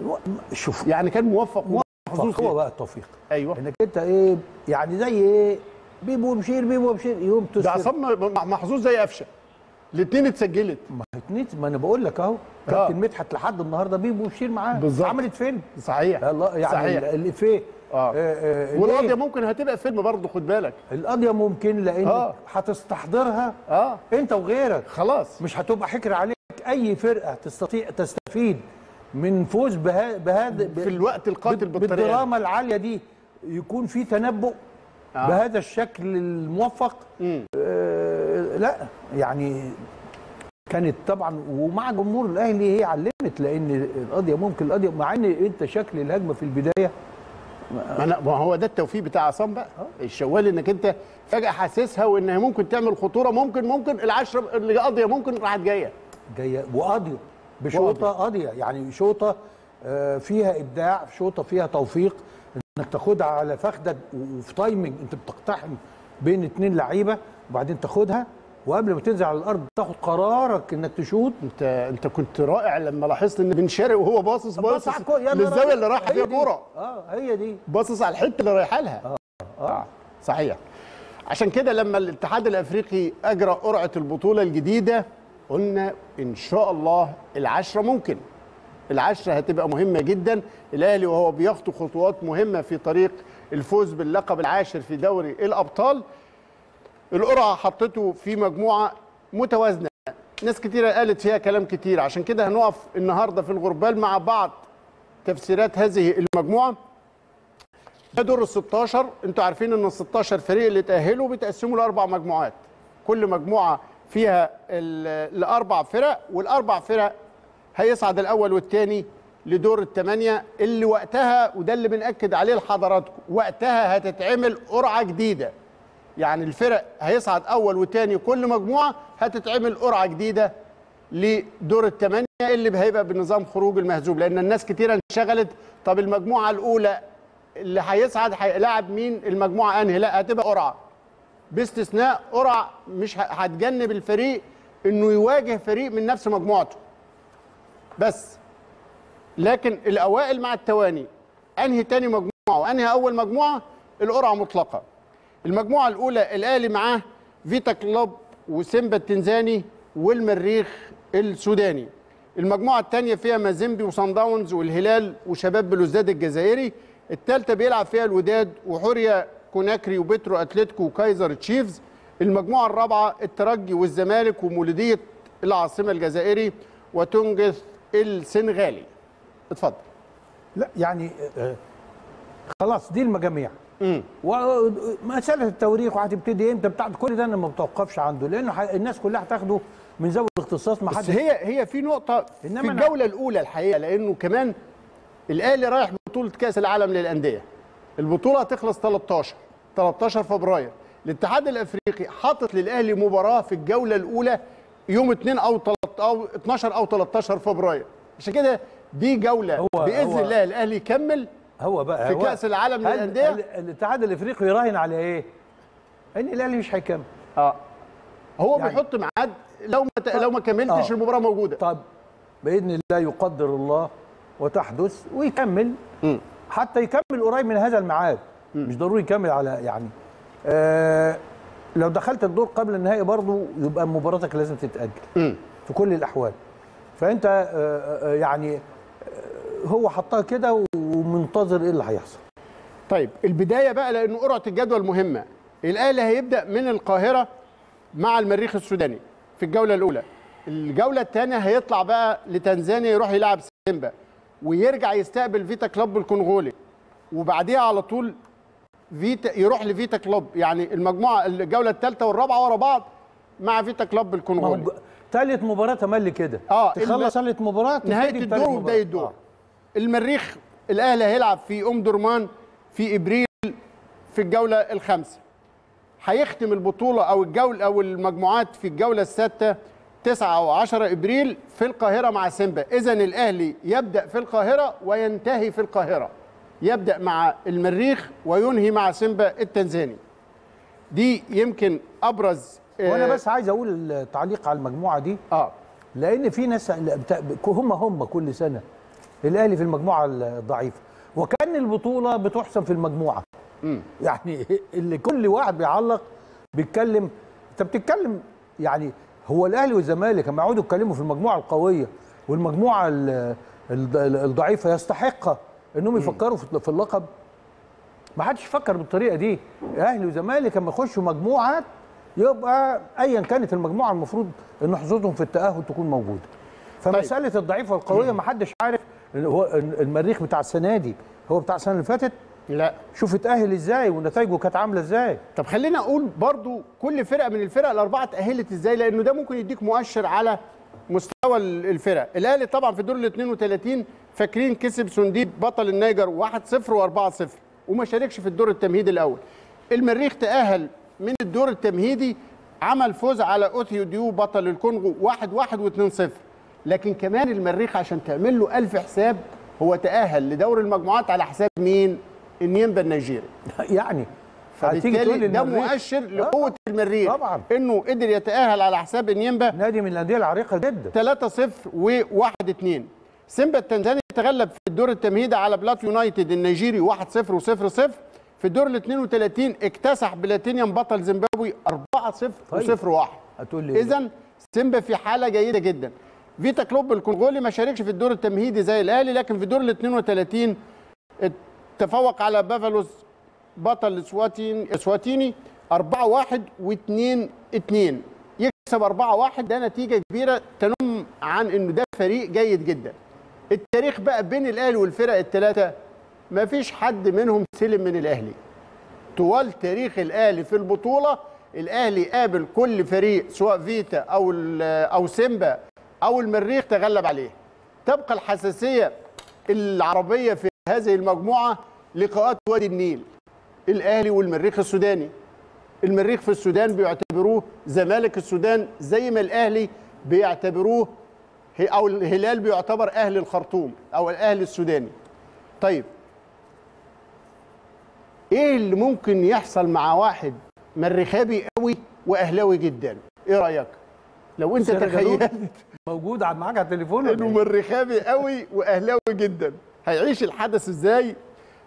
A: شوف
B: يعني كان موفق ومحظوظ
A: هو. بقى التوفيق.
B: أيوه.
A: إنك أنت إيه يعني زي إيه بيبو بشير بيبو بشير يوم
B: ده
A: تسكت.
B: عصام محظوظ زي قفشة. الاثنين اتسجلت.
A: ما اتنيت ما أنا بقول لك أهو. كابتن مدحت لحد النهارده بيبو بشير معاه.
B: بالظبط.
A: عملت فيلم.
B: صحيح.
A: الله يعني
B: صحيح.
A: ال- الافيه آه, آه،
B: آه،
A: والقضية؟
B: ممكن هتبقى فيلم برضه خد بالك.
A: القضية ممكن لأن
B: آه.
A: هتستحضرها
B: آه.
A: أنت وغيرك.
B: خلاص.
A: مش هتبقى حكر عليك. أي فرقة تستطيع تستفيد من فوز بهذا
B: في الوقت القاتل بالطريقة.
A: بالدراما العالية دي يكون في تنبؤ
B: آه.
A: بهذا الشكل الموفق
B: مم.
A: آه لا يعني كانت طبعا ومع جمهور الأهلي هي علمت لأن القضية ممكن القضية مع إن أنت شكل الهجمة في البداية
B: ما ما هو ده التوفيق بتاع عصام بقى الشوال إنك أنت فجأة حاسسها وإنها ممكن تعمل خطورة ممكن ممكن العشرة اللي قاضية ممكن راحت جاية
A: جاية وقاضية بشوطة قاضية. يعني شوطة آه، فيها إبداع شوطة فيها توفيق. إنك تاخدها على فخدك وفي تايمنج أنت بتقتحم بين اتنين لعيبة وبعدين تاخدها. وقبل ما تنزل على الأرض تاخد قرارك إنك تشوط.
B: أنت أنت كنت رائع لما لاحظت إن بن شرقي وهو باصص باصص
A: للزاوية.
B: اللي راح
A: هي
B: فيها. كورة.
A: آه هي دي.
B: باصص على الحتة اللي رايحة لها. آه. آه صحيح. عشان كده لما الاتحاد الأفريقي أجرى قرعة البطولة الجديدة قلنا إن شاء الله العشرة ممكن. العشرة هتبقى مهمة جدا. الأهلي وهو بيخطو خطوات مهمة في طريق الفوز باللقب العاشر في دوري الأبطال. القرعة حطته في مجموعة متوازنة. ناس كتيرة قالت فيها كلام كتير. عشان كده هنقف النهارده في الغربال مع بعض تفسيرات هذه المجموعة. ده دور ال 16 أنتوا عارفين إن ال 16 فريق اللي اتاهلوا بيتقسموا لأربع مجموعات. كل مجموعة فيها ال- الأربع فرق والأربع فرق هيصعد الأول والثاني لدور الثمانيه اللي وقتها وده اللي بنأكد عليه لحضراتكم وقتها هتتعمل قرعة جديدة. يعني الفرق هيصعد أول وثاني كل مجموعة هتتعمل قرعة جديدة لدور الثمانيه اللي هيبقى بنظام خروج المهزوم. لأن الناس كتيرة انشغلت طب المجموعة الأولى اللي هيصعد هيلاعب مين؟ المجموعة أنهي؟ لا هتبقى قرعة. باستثناء قرعه مش هتجنب الفريق إنه يواجه فريق من نفس مجموعته. بس. لكن الأوائل مع التواني أنهي تاني مجموعة وأنهي أول مجموعة؟ القرعة مطلقة. المجموعة الأولى الاهلي معاه فيتا كلوب وسيمبا التنزاني والمريخ السوداني. المجموعة الثانية فيها مازيمبي وصن داونز والهلال وشباب بلوزداد الجزائري. الثالثه بيلعب فيها الوداد وحوريا كوناكري وبترو اتلتيكو وكايزر تشيفز المجموعة الرابعة الترجي والزمالك ومولودية العاصمة الجزائري وتونجث السنغالي. اتفضل.
A: لا يعني آه، خلاص دي المجاميع. ومساله التوريق وهتبتدي إمتى؟ بتاع كل ده أنا ما بتوقفش عنده لأنه الناس كلها هتاخده من ذوي الاختصاص ما حدش
B: هي هي في نقطة في
A: إنما أنا-
B: الجولة الأولى الحقيقة لأنه كمان الأهلي رايح بطولة كأس العالم للأندية. البطولة هتخلص 13 13 فبراير الاتحاد الأفريقي حاطط للأهلي مباراة في الجولة الأولى يوم 2 أو 3 أو 12 أو 13 فبراير عشان كده دي جولة
A: هو-
B: بإذن
A: هو-
B: الله الأهلي يكمل
A: هو بقى
B: في
A: هو
B: كأس العالم؟
A: هل الاتحاد الأفريقي يراهن على إيه؟ إن الأهلي مش هيكمل
B: آه هو
A: يعني-
B: بيحط ميعاد لو ما لو ما كملتش
A: آه.
B: المباراة موجودة
A: طب بإذن الله يقدر الله وتحدث ويكمل
B: مم.
A: حتى يكمل قريب من هذا الميعاد مش ضروري يكمل على يعني. آه لو دخلت الدور قبل النهائي برضه يبقى مباراتك لازم تتأجل
B: مم.
A: في كل الأحوال. فأنت آه آه، يعني آه، هو حطها كده ومنتظر إيه اللي هيحصل.
B: طيب البداية بقى لأن قرعة الجدول مهمة. الاهلي هيبدأ من القاهرة مع المريخ السوداني في الجولة الأولى. الجولة الثانية هيطلع بقى لتنزانيا يروح يلعب سيمبا ويرجع يستقبل فيتا كلوب الكونغولي. وبعديها على طول فيتا يروح لفيتا كلوب. يعني المجموعة الجولة الثالثه والرابعة ورا بعض مع فيتا كلوب الكونغولي
A: ثالث مباراة تملي كده.
B: آه،
A: تخلص ثالث
B: مباراة
A: نهاية
B: الدور
A: وبداية.
B: الدور.
A: آه.
B: المريخ الأهلي هيلعب في أم درمان في إبريل في الجولة الخامسة. هيختم البطولة أو الجوله أو المجموعات في الجولة السادسه 9 أو 10 إبريل في القاهرة مع سيمبا. اذا الأهلي يبدأ في القاهرة وينتهي في القاهرة. يبدأ مع المريخ وينهي مع سيمبا التنزاني. دي يمكن أبرز
A: وأنا
B: آه،
A: بس عايز أقول التعليق على المجموعة دي.
B: آه.
A: لأن في ناس هم هم كل سنة الأهلي في المجموعة الضعيفة. وكان البطولة بتحسم في المجموعة. يعني اللي كل واحد بيعلق بيتكلم. أنت بتتكلم يعني هو الأهلي والزمالك لما يقعدوا يتكلموا في المجموعة القوية والمجموعة ال- ال- الضعيفة يستحق انهم يفكروا في اللقب. ما حدش يفكر بالطريقة دي. أهلي وزمالك لما يخشوا مجموعات يبقى ايا كانت المجموعة المفروض إن حظوظهم في التأهل تكون موجودة. فمسألة الضعيفة والقوية ما حدش عارف هو المريخ بتاع السنة دي هو بتاع السنة اللي فاتت؟
B: لا.
A: شوف اتأهل إزاي ونتائجه كانت عاملة إزاي.
B: طب خلينا أقول برضو كل فرقة من الفرق الأربعة اتاهلت إزاي؟ لأنه ده ممكن يديك مؤشر على مستوى ال- الفرق. الأهلي طبعا في دور ال 32 فاكرين كسب سنديد بطل النيجر 1-0 و4-0 وما شاركش في الدور التمهيدي الأول. المريخ تأهل من الدور التمهيدي عمل فوز على أوتوهو دويو بطل الكونغو 1-1 و2-0 لكن كمان المريخ عشان تعمل له ألف حساب هو تأهل لدور المجموعات على حساب مين؟ إنيمبا النيجيري.
A: يعني
B: فبالتالي
A: لي
B: ده. مؤشر
A: آه.
B: لقوة المريخ
A: طبعاً.
B: إنه قدر يتأهل على حساب انيمبا
A: نادي من الأندية العريقة جدا
B: 3-0 و1-2 سيمبا التنزاني تغلب في الدور التمهيدي على بلاتو يونايتد النيجيري 1-0 و0-0 في الدور ال 32 اكتسح بلاتينيوم بطل زيمبابوي 4-0
A: طيب.
B: و0-1
A: هتقول لي إيه
B: اذا سيمبا في حالة جيدة جدا فيتا كلوب الكونغولي ما شاركش في الدور التمهيدي زي الأهلي لكن في الدور ال 32 تفوق على بافالوس بطل الاسواتين اسواتيني 4-1 و2-2 يكسب 4-1 ده نتيجة كبيرة تنم عن إنه ده فريق جيد جدا. التاريخ بقى بين الأهلي والفرق الثلاثه ما فيش حد منهم سلم من الأهلي. طوال تاريخ الأهلي في البطولة الأهلي قابل كل فريق سواء فيتا أو أو سيمبا أو المريخ تغلب عليه. تبقى الحساسية العربية في هذه المجموعة لقاءات وادي النيل. الاهلي والمريخ السوداني. المريخ في السودان بيعتبروه زمالك السودان زي ما الأهلي بيعتبروه أو الهلال بيعتبر أهل الخرطوم أو الأهلي السوداني. طيب إيه اللي ممكن يحصل مع واحد مريخابي قوي وأهلاوي جدا؟ إيه رأيك؟ لو
A: أنت.
B: تخيلت
A: موجود معاك على التليفون
B: إنه
A: إيه؟
B: مريخابي قوي وأهلاوي جدا. هيعيش الحدث إزاي؟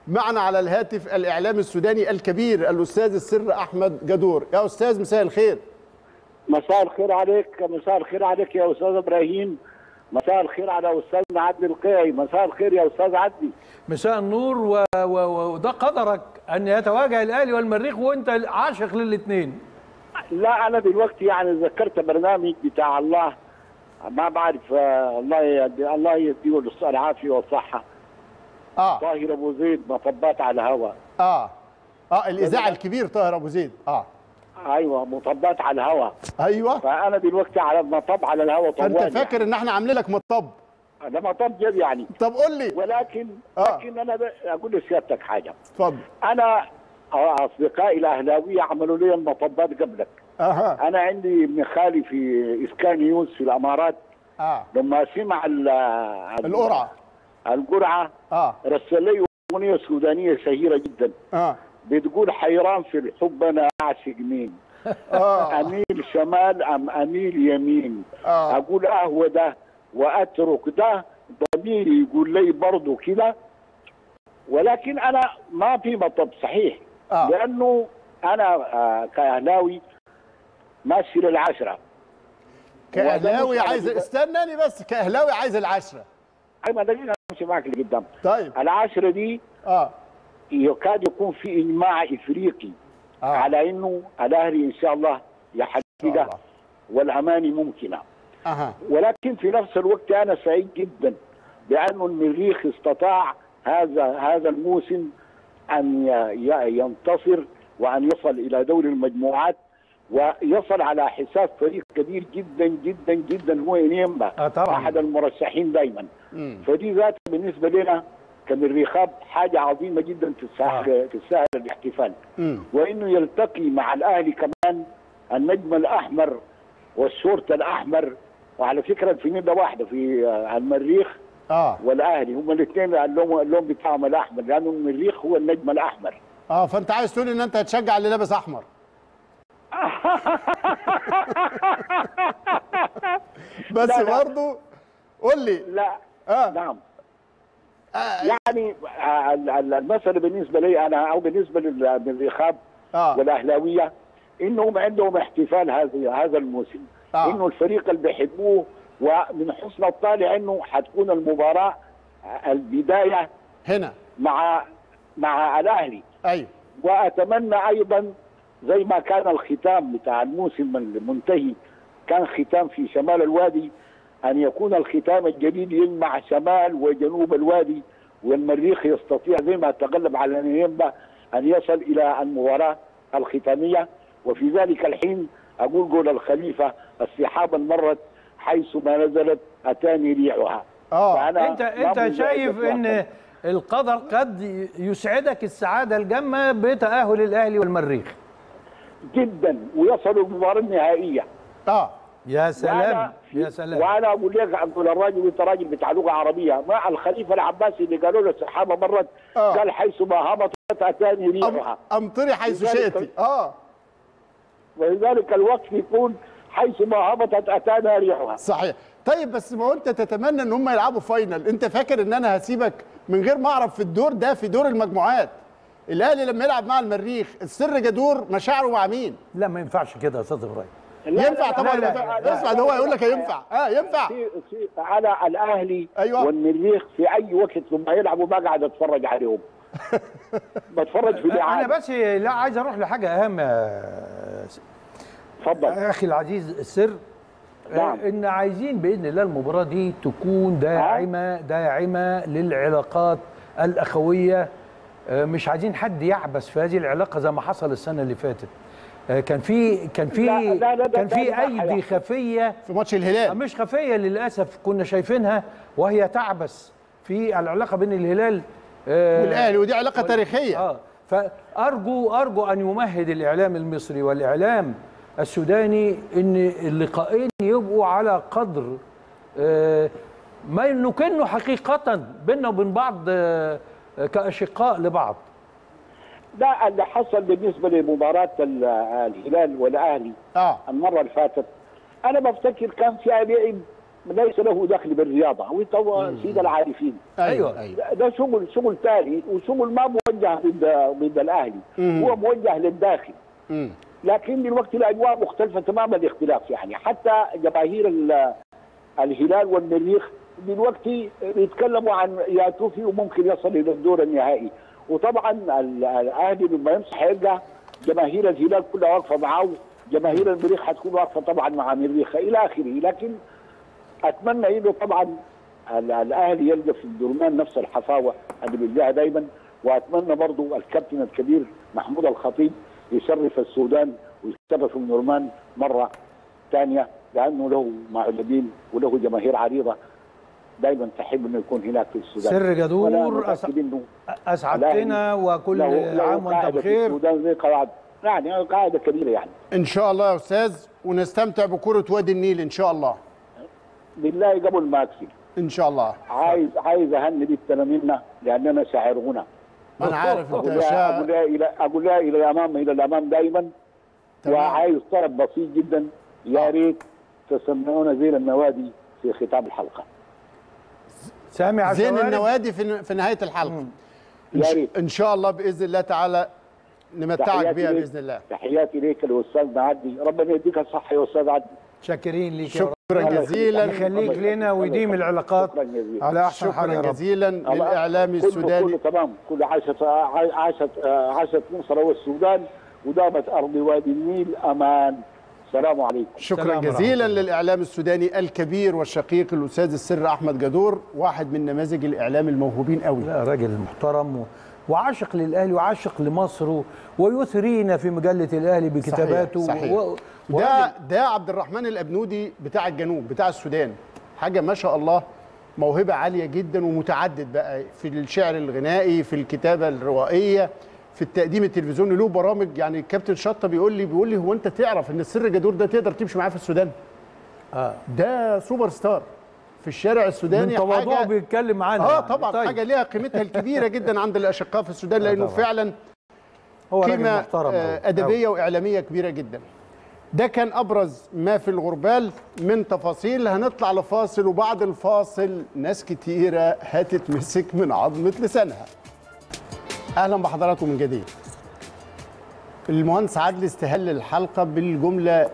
B: معنا على الهاتف الاعلام السوداني الكبير الأستاذ السر أحمد جدور. يا أستاذ مساء الخير.
C: مساء الخير عليك مساء الخير عليك يا أستاذ إبراهيم. مساء الخير على استاذنا عدلي القيعي مساء الخير يا أستاذ عدلي
A: مساء النور و- و- و- وده قدرك أن يتواجه الأهلي والمريخ وأنت عاشق للاثنين
C: لا أنا دلوقتي يعني ذكرت برنامج بتاع الله. ما بعرف آه، الله يدي الله يديه العافيه والصحة.
B: آه.
C: طاهر أبو زيد مطبات على الهواء
B: آه. آه الإذاعة الكبير طاهر أبو زيد. آه.
C: أيوه مطبات على الهواء
B: أيوه.
C: فأنا دلوقتي على المطب على الهواء طوال
B: فاكر إن إحنا عاملين لك مطب؟
C: يعني. ده مطب جد يعني.
B: طب قول لي.
C: ولكن
B: آه.
C: لكن أنا أقول لسيادتك حاجة.
B: اتفضل.
C: أنا أصدقائي الأهلاوية عملوا لي المطبات قبلك.
B: أها.
C: أنا عندي ابن خالي في إسكان نيوز في الإمارات.
B: آه.
C: لما سمع ال- ال-
B: القرعة.
C: القرعة
B: آه.
C: رسل لي أغنية سودانية شهيره جدا.
B: آه.
C: بتقول حيران في الحب أنا أعشق مين؟
B: آه.
C: أميل شمال أم أميل يمين؟
B: آه.
C: أقول اهو ده وأترك ده ضميري يقول لي برضه كده. ولكن أنا ما في مطب صحيح
B: آه.
C: لأنه أنا آه كأهلاوي ماشي للعشرة. كأهلاوي
B: عايز استناني بس كأهلاوي عايز العشرة.
C: أيوه دقيقه امشي معك لقدام
B: طيب.
C: العشرة دي
B: آه.
C: يكاد يكون في إجماع إفريقي
B: آه.
C: على إنه الأهلي إن شاء الله يحققها. والأماني ممكنة.
B: أها.
C: ولكن في نفس الوقت أنا سعيد جدا بانه المريخ استطاع هذا هذا الموسم أن ينتصر وأن يصل إلى دور المجموعات ويصل على حساب فريق كبير جدا جدا جدا هو إنيمبا.
A: آه طبعاً.
C: أحد المرشحين دائما. فدي ذات بالنسبة لنا كمريخاب حاجة عظيمة جدا تستاهل تستاهل الاحتفال.
B: مم.
C: وإنه يلتقي مع الأهلي كمان النجم الأحمر والشورت الأحمر. وعلى فكرة الفنيده واحدة في آه، المريخ
B: آه.
C: والأهلي. هم الاثنين اللون اللون بتاعهم الأحمر لأنه المريخ هو النجم الأحمر.
B: آه فأنت عايز تقول إن أنت هتشجع اللي لابس أحمر؟ بس. برضه قول لي.
C: لا.
B: آه.
C: نعم.
B: آه.
C: يعني آه، ال- ال- المساله بالنسبة لي أنا أو بالنسبة للمريخاب
B: آه.
C: والأهلاوية إنهم عندهم احتفال هذا هذا الموسم.
B: آه.
C: إنه الفريق اللي بيحبوه ومن حسن الطالع إنه حتكون المباراة البداية
B: هنا.
C: مع مع الأهلي.
B: أيوه
C: وأتمنى أيضا زي ما كان الختام بتاع الموسم المنتهي كان ختام في شمال الوادي أن يكون الختام الجديد يجمع شمال وجنوب الوادي والمريخ يستطيع زي ما تغلب على نيمبا أن يصل إلى المباراة الختامية. وفي ذلك الحين أقول قول الخليفة السحابه مرت حيث ما نزلت أتاني ريحها. آه.
A: انت
C: أنت
A: شايف. إن القدر قد يسعدك السعادة الجامة بتأهل الأهلي والمريخ.
C: جدا ويصلوا المباراه النهائيه
A: آه. يا سلام يا سلام.
C: وأنا أقول لك أقول الراجل انت راجل بتاع لغة عربية مع الخليفة العباسي اللي قالوا له السحابه مرت
B: آه.
C: قال حيث ما هبطت أتاني ريحها
B: أمطري حيث شئتي آه.
C: ولذلك الوقت يكون حيث ما هبطت أتانا ريحها
B: صحيح. طيب بس ما أنت تتمنى إن هم يلعبوا فاينل أنت فاكر إن أنا هسيبك من غير ما أعرف في الدور ده في دور المجموعات؟ الاهلي لما يلعب مع المريخ السر جدور مشاعره مع مين؟
A: لا ما ينفعش كده يا أستاذ
C: إبراهيم.
B: ينفع طبعا
C: لا،
B: ينفع.
C: لا، لا،
B: اسمع ده هو هيقول لك هينفع آه ينفع.
C: على الأهلي
B: أيوة.
C: والمريخ في أي وقت لما يلعبوا بقعد أتفرج عليهم. بتفرج في
A: أنا
C: لعاب
A: بس لا عايز أروح لحاجة أهم يا
C: اتفضل.
A: أخي العزيز السر
C: نعم.
A: إن عايزين بإذن الله المباراة دي تكون داعمة داعمة للعلاقات الأخوية آه، مش عايزين حد يعبث في هذه العلاقة زي ما حصل السنة اللي فاتت. آه، كان في كان في
C: لا، لا، لا،
A: كان في ايدي. خفية.
B: في ماتش الهلال.
A: مش خفية للأسف كنا شايفينها وهي تعبث في العلاقة بين الهلال آه،
B: والأهلي ودي علاقة تاريخية.
A: آه فأرجو أرجو أن يمهد الإعلام المصري والإعلام السوداني إن اللقاءين يبقوا على قدر آه، ما نكنه حقيقة بيننا وبين بعض آه، كأشقاء لبعض.
C: ده اللي حصل بالنسبة لمباراة ال- الهلال والأهلي
B: آه.
C: المرة اللي فاتت أنا بفتكر كان فيها لعب ليس له دخل بالرياضة وانت هو سيد العارفين.
A: أيوة.
B: أيوه.
C: ده شغل شغل تاني وشغل ما موجه ضد ضد الأهلي. هو موجه للداخل.
B: مم.
C: لكن دلوقتي الأجواء مختلفة تماما الاختلاف يعني حتى جماهير ال- الهلال والمريخ دلوقتي بيتكلموا عن ياتوا فيه وممكن يصل إلى الدور النهائي. وطبعا ال- الأهلي لما يمسح يلقى جماهير الهلال كلها واقفة معه جماهير المريخ حتكون واقفة طبعا مع المريخ إلى آخره. لكن أتمنى إنه طبعا ال- الأهلي يلقى في الدرمان نفس الحفاوة اللي بيلقاها دايما. وأتمنى برضو الكابتن الكبير محمود الخطيب يشرف السودان ويشرف النورمان مرة ثانية لأنه له معجبين وله جماهير عريضة. دايما تحب إنه يكون هناك في السودان.
A: سر جدور أس- أسعدتنا وكل
C: له
A: عام
C: وأنت
A: بخير.
C: السودان زي قواعد. يعني قاعدة كبيرة يعني.
B: إن شاء الله يا أستاذ ونستمتع بكرة وادي النيل إن شاء الله.
C: بالله قبل ما أكفي.
B: إن شاء الله.
C: عايز عايز أهني بالتلاميذنا لأننا شاعر غنى
B: أنا عارف أنت
C: أقول
B: يا
C: لها
B: أقول.
C: لها إلى أقول لها إلى الأمام إلى الأمام دائما
B: تمام.
C: وعايز طلب بسيط جدا. يا ريت تسمعونا زين النوادي في ختام الحلقة.
A: سامع
B: زين
A: شوارب؟
B: النوادي في في نهاية الحلقة.
C: يا ريت.
B: إن شاء الله بإذن الله تعالى نمتعك بيها بإذن الله.
C: تحياتي ليك الأستاذ عدي ربنا يديك الصحة يا أستاذ عدي.
A: شاكرين ليك.
B: شكرا جزيلا.
A: يخليك لنا ويديم العلاقات. على أحسن حال
B: شكرا جزيلا للاعلامي
C: كله-
B: السوداني.
C: كله تمام. كل عاشت عاشت عاشت مصر والسودان ودامت أرض وادي النيل. أمان. السلام عليكم
B: شكرا
A: سلام
B: جزيلا. للإعلام السوداني الكبير والشقيق الأستاذ السر أحمد جدور واحد من نماذج الإعلام الموهوبين قوي
A: لا راجل محترم و... وعاشق للأهلي وعاشق لمصر. ويثرينا في مجلة الأهلي بكتاباته
B: صحيح, صحيح.
A: و... و...
B: ده ده عبد الرحمن الأبنودي بتاع الجنوب بتاع السودان حاجة ما شاء الله موهبة عالية جدا ومتعدد بقى في الشعر الغنائي في الكتابة الروائية في التقديم التلفزيوني له برامج يعني الكابتن شطة بيقول لي بيقول لي هو أنت تعرف إن السر جدور ده تقدر تمشي معاه في السودان
A: آه.
B: ده سوبر ستار في الشارع
A: من
B: السوداني
A: تواضعه
B: حاجة
A: بيتكلم عنها
B: آه
A: يعني.
B: طبعا
A: طيب.
B: حاجة ليها قيمتها الكبيرة جدا عند الأشقاء في السودان لأنه
A: طبعاً.
B: فعلا
A: هو قيمة
B: آه،. أدبية وإعلامية كبيرة جدا ده كان أبرز ما في الغربال من تفاصيل هنطلع لفاصل وبعد الفاصل ناس كتيرة هتتمسك من عظمة لسانها أهلا بحضراتكم من جديد. المهندس عادل استهل الحلقة بالجملة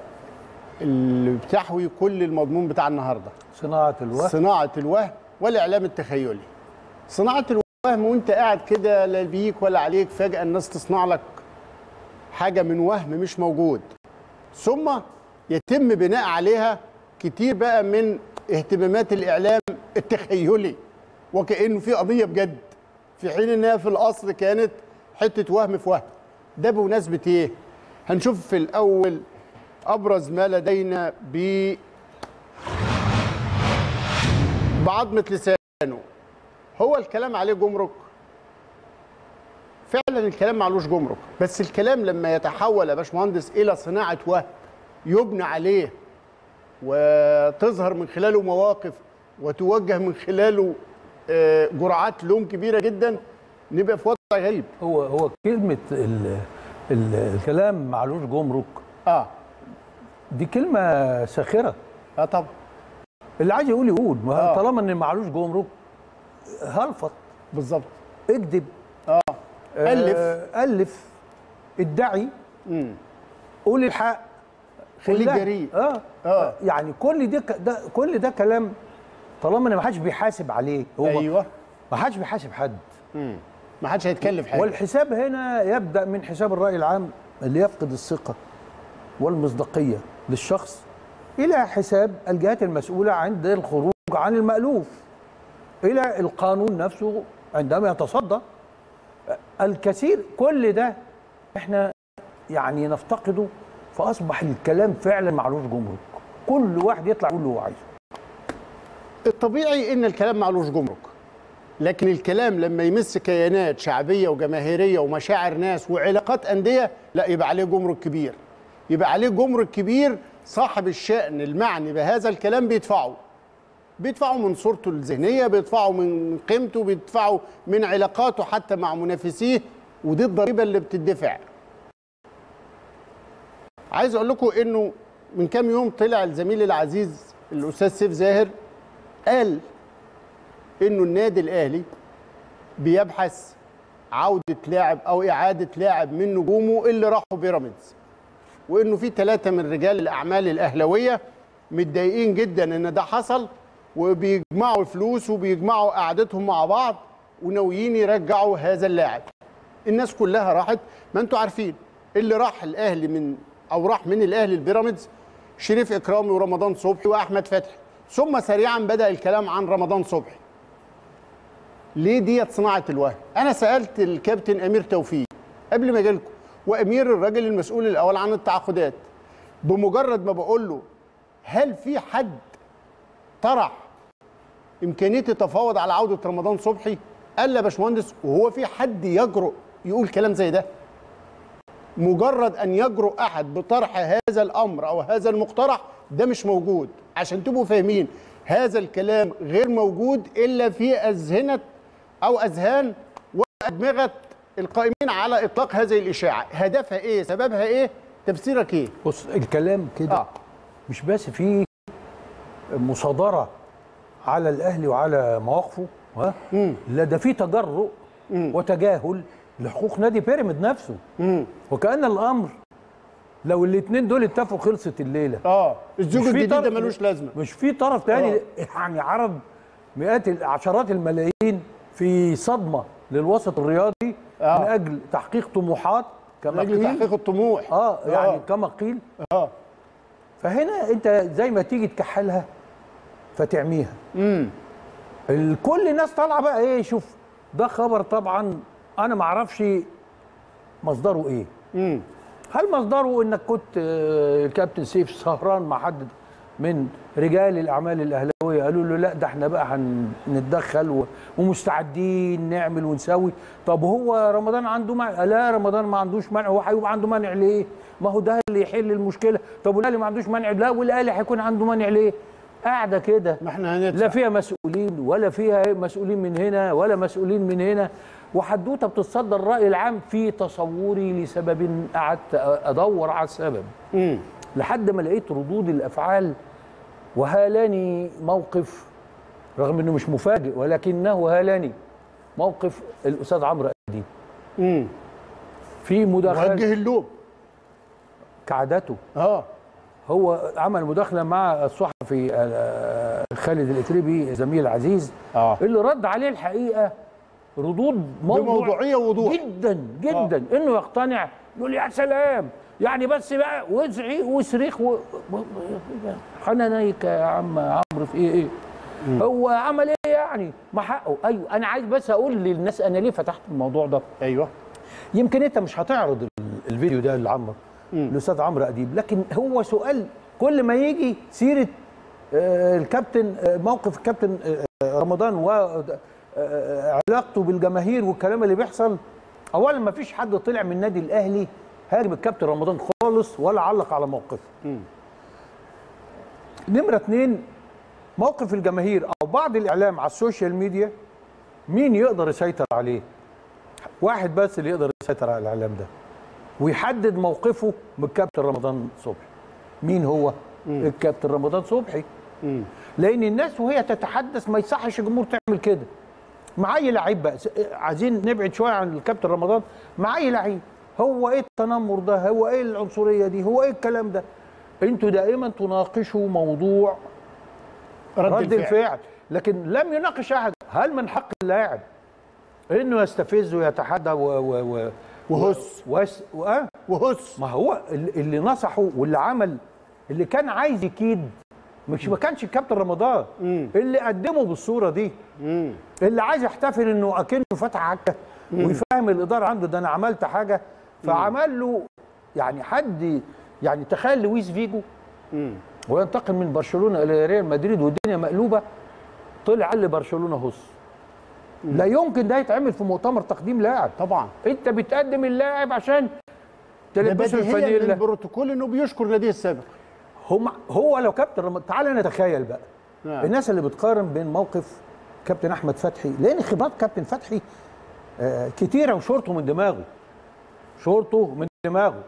B: اللي بتحوي كل المضمون بتاع النهارده.
A: صناعة الوهم.
B: صناعة الوهم والإعلام التخيلي. صناعة الوهم وأنت قاعد كده لا بيك ولا عليك فجأة الناس تصنع لك حاجة من وهم مش موجود. ثم يتم بناء عليها كتير بقى من اهتمامات الإعلام التخيلي. وكأنه في قضية بجد. في حين انها في الأصل كانت حتة وهم في وهم. ده بمناسبة إيه؟ هنشوف في الأول أبرز ما لدينا ب بعظمة لسانه. هو الكلام عليه جمرك. فعلا الكلام معلوش جمرك. بس الكلام لما يتحول يا باشمهندس إلى صناعة وهم يبنى عليه وتظهر من خلاله مواقف وتوجه من خلاله جرعات لوم كبيرة جدا نبقى في وضع غريب.
A: هو هو كلمة ال ال الكلام معلوش جمرك.
B: آه.
A: دي كلمة ساخرة.
B: آه طبعا.
A: اللي عايز يقول يقول. ما
B: آه.
A: طالما إن معلوش جمرك هلفط
B: بالظبط.
A: اكذب.
B: آه.
A: آه،
B: ألف.
A: ألف. ادعي.
B: مم.
A: قول الحق.
B: خليك. جريء.
A: آه.
B: آه.
A: يعني كل ده, ده كل ده كلام طالما إن ما حدش بيحاسب عليه هو
B: أيوه.
A: ما حدش بيحاسب حد.
B: مم. ما حدش هيتكلف حاجة.
A: والحساب هنا يبدأ من حساب الرأي العام اللي يفقد الثقة والمصداقية للشخص إلى حساب الجهات المسؤولة عند الخروج عن المألوف إلى القانون نفسه عندما يتصدى. الكثير كل ده إحنا يعني نفتقده فأصبح الكلام فعلا معلوش جمرك كل واحد يطلع يقول اللي هو عايزه.
B: الطبيعي إن الكلام معلوش جمرك. لكن الكلام لما يمس كيانات شعبية وجماهيرية ومشاعر ناس وعلاقات أندية لا يبقى عليه جمرك كبير. يبقى عليه جمرك كبير صاحب الشأن المعني بهذا الكلام بيدفعه. بيدفعوا من صورته الذهنية بيدفعوا من قيمته بيدفعوا من علاقاته حتى مع منافسيه ودي الضريبة اللي بتدفع. عايز أقول لكم إنه من كام يوم طلع الزميل العزيز الأستاذ سيف زاهر قال إنه النادي الأهلي بيبحث عودة لاعب أو إعادة لاعب من نجومه اللي راحوا بيراميدز. وإنه في ثلاثة من رجال الأعمال الأهلاوية متضايقين جدا إن ده حصل وبيجمعوا فلوس وبيجمعوا قعدتهم مع بعض وناويين يرجعوا هذا اللاعب. الناس كلها راحت. ما أنتوا عارفين اللي راح الأهلي من أو راح من الأهلي البيراميدز شريف إكرامي ورمضان صبحي وأحمد فتحي. ثم سريعا بدأ الكلام عن رمضان صبحي. ليه ديت صناعة الوهم؟ أنا سألت الكابتن أمير توفيق قبل ما أجي وأمير الراجل المسؤول الأول عن التعاقدات بمجرد ما بقول له هل في حد طرح إمكانية يتفاوض على عودة رمضان صبحي؟ قال يا باشمهندس وهو في حد يجرؤ يقول كلام زي ده؟ مجرد أن يجرؤ أحد بطرح هذا الأمر أو هذا المقترح ده مش موجود. عشان تبقوا فاهمين هذا الكلام غير موجود إلا في أذهنة أو أذهان وادمغه القائمين على إطلاق هذه الإشاعة. هدفها إيه؟ سببها إيه؟ تفسيرك إيه؟
A: بص الكلام كده
B: آه.
A: مش بس في مصادرة على الاهلي وعلى مواقفه ها؟ لا ده في تجرؤ وتجاهل لحقوق نادي بيراميد نفسه.
B: امم
A: وكأن الأمر لو الاثنين دول اتفقوا خلصت الليلة.
B: آه الزوج الجديد ده ملوش لازمة.
A: مش في طرف تاني
B: آه.
A: يعني عرض مئات عشرات الملايين في صدمة للوسط الرياضي
B: آه.
A: من أجل تحقيق طموحات كما
B: لاجل
A: قيل.
B: تحقيق الطموح.
A: آه يعني كما قيل.
B: آه.
A: فهنا أنت زي ما تيجي تكحلها فتعميها.
B: امم
A: الكل الناس طالعة بقى إيه شوف ده خبر طبعا أنا ما أعرفش مصدره إيه.
B: امم
A: هل مصدره إنك كنت آه، الكابتن سيف سهران مع حد من رجال الأعمال الأهلاوية؟ قالوا له لا ده إحنا بقى هنتدخل ومستعدين نعمل ونسوي. طب هو رمضان عنده مانع؟ لا رمضان ما عندوش مانع. هو هيبقى عنده مانع ليه؟ ما هو ده اللي يحل المشكلة. طب والأهلي ما عندوش مانع؟ لا والأهلي هيكون عنده مانع ليه؟ قاعدة كده.
B: ما إحنا هندفع
A: لا فيها مسؤولين ولا فيها مسؤولين من هنا ولا مسؤولين من هنا. وحدوته بتتصدر الرأي العام في تصوري لسبب قعدت أدور على السبب.
B: امم
A: لحد ما لقيت ردود الأفعال وهالاني موقف رغم إنه مش مفاجئ ولكنه هالاني موقف الأستاذ عمرو اديب
B: امم
A: في مداخلة
B: وجه اللوم.
A: كعادته.
B: آه.
A: هو عمل مداخلة مع الصحفي آه، خالد الإتريبي زميل عزيز
B: آه.
A: اللي رد عليه الحقيقة ردود موضوع
B: بموضوعية ووضوح.
A: جدا جدا. إنه يقتنع يقول يا سلام يعني بس بقى وزعيق وصريخ و... و- حنانيك يا عم عمرو في إيه؟ إيه هو عمل إيه يعني؟ ما حقه. أيوه أنا عايز بس أقول للناس أنا ليه فتحت الموضوع ده.
B: أيوه.
A: يمكن أنت مش هتعرض ال- الفيديو ده لعمرو الاستاذ عمرو أديب لكن هو سؤال كل ما يجي سيرة آه، الكابتن آه، موقف الكابتن آه، رمضان وعلاقته بالجماهير والكلام اللي بيحصل اولا ما فيش حد طلع من النادي الأهلي هاجم الكابتن رمضان خالص ولا علق على موقفه. نمرة اتنين موقف الجماهير أو بعض الإعلام على ال social media مين يقدر يسيطر عليه؟ واحد بس اللي يقدر يسيطر على الإعلام ده. ويحدد موقفه من الكابتن رمضان صبحي. مين هو؟ الكابتن رمضان صبحي. لأن الناس وهي تتحدث ما يصحش الجمهور تعمل كده. معايا لعيب بقى. عايزين نبعد شوية عن الكابتن رمضان. معايا لعيب. هو إيه التنمر ده؟ هو إيه العنصرية دي؟ هو إيه الكلام ده؟ أنتوا دائما تناقشوا موضوع
B: رد,
A: رد
B: الفعل.
A: الفعل. لكن لم يناقش أحد. هل من حق اللاعب إنه يستفز ويتحدى و و و
B: وهس.
A: وس و آه؟
B: وهس.
A: ما هو اللي نصحه واللي عمل اللي كان عايز يكيد مش ما كانش الكابتن رمضان. اللي قدمه بالصورة دي. اللي عايز يحتفل إنه أكنه فتح عكه ويفهم الإدارة عنده ده أنا عملت حاجة. فعمل له يعني حد يعني تخيل لويس فيجو. وينتقل من برشلونة إلى ريال مدريد والدنيا مقلوبة. طلع قال لبرشلونة هص لا يمكن ده يتعمل في مؤتمر تقديم لاعب.
B: طبعا.
A: أنت بتقدم اللاعب عشان تلبسه الفانيلا.
B: البروتوكول إنه بيشكر ناديه السابق.
A: هم هو لو كابتن رم... تعالى نتخيل بقى.
B: نعم.
A: الناس اللي بتقارن بين موقف كابتن أحمد فتحي لأن خبرات كابتن فتحي آه كتيرة وشورته من دماغه. شورته من دماغه.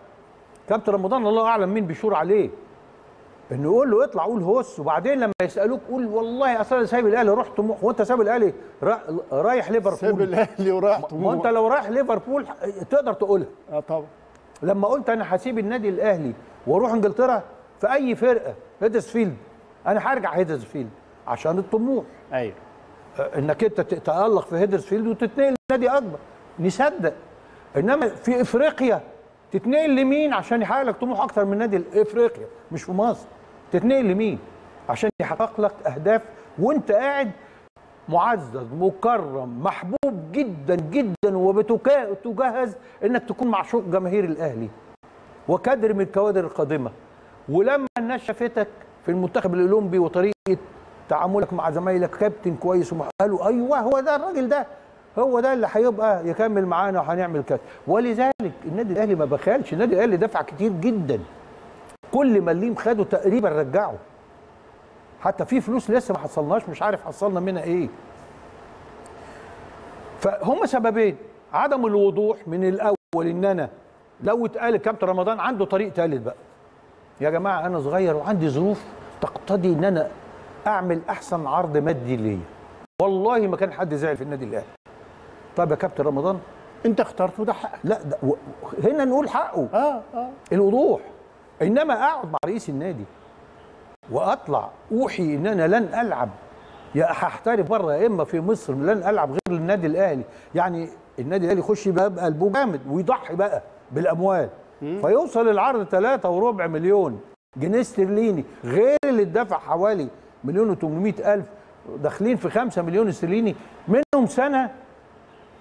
A: كابتن رمضان الله أعلم مين بيشور عليه. إنه يقول له اطلع قول هوس وبعدين لما يسألوك قول والله أصل أنا سايب الأهلي رحت طموح وانت سايب الأهلي؟ را... رايح ليفربول.
B: الأهلي وراح
A: ما أنت لو رايح ليفربول تقدر تقولها.
B: آه طبعا.
A: لما قلت أنا هسيب النادي الأهلي وأروح إنجلترا في أي فرقة هيدرسفيلد أنا هرجع هيدرسفيلد عشان الطموح.
B: أيوه.
A: آه، إنك أنت تتالق في هيدرسفيلد وتتنقل لنادي أكبر. نصدق. إنما في إفريقيا تتنقل لمين عشان يحقق لك طموح أكتر من نادي إفريقيا؟ مش في مصر. تتنقل لمين؟ عشان يحقق لك أهداف وأنت قاعد معزز مكرم محبوب جدا جدا وبتجهز إنك تكون معشوق جماهير الأهلي. وكادر من الكوادر القادمة. ولما الناس شافتك في المنتخب الأولمبي وطريقة تعاملك مع زمايلك كابتن كويس قالوا أيوه هو ده الراجل ده هو ده اللي هيبقى يكمل معانا وهنعمل كده ولذلك النادي الأهلي ما بخالش النادي الأهلي دفع كتير جدا. كل مليم خده تقريبا رجعه. حتى في فلوس لسه ما حصلناش مش عارف حصلنا منها إيه. فهم سببين عدم الوضوح من الأول إن أنا لو اتقال الكابتن رمضان عنده طريق ثالث بقى. يا جماعة أنا صغير وعندي ظروف تقتضي إن أنا أعمل أحسن عرض مادي ليا. والله ما كان حد زعل في النادي الأهلي. طب يا كابتن رمضان؟
B: أنت اخترته ده حقك.
A: لا ده و- هنا نقول حقه.
B: آه آه.
A: الوضوح. إنما أقعد مع رئيس النادي وأطلع أوحي إن أنا لن ألعب. يا هحترف بره يا إما في مصر لن ألعب غير للنادي الأهلي. يعني النادي الأهلي يخش بقى بقلبه جامد ويضحي بقى بالأموال. فيوصل العرض ثلاثة وربع مليون جنيه استرليني غير اللي اتدفع حوالي مليون و800 ألف داخلين في 5 مليون استرليني منهم سنة.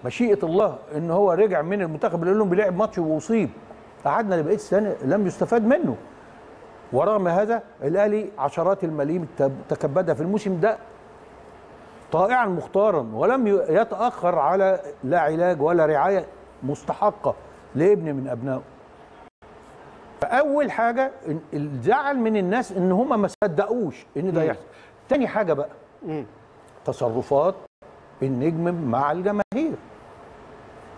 A: مشيئة الله إن هو رجع من المنتخب الاولمبي لعب ماتش وأصيب. قعدنا لبقية السنة لم يستفاد منه. ورغم هذا الأهلي عشرات الملايين تكبدها في الموسم ده. طائعا مختارا ولم يتأخر على لا علاج ولا رعاية مستحقة لابن من أبنائه. فأول حاجة الزعل من الناس إن هم ما صدقوش إن ده يحصل. تاني حاجة بقى. تصرفات النجم مع الجماهير.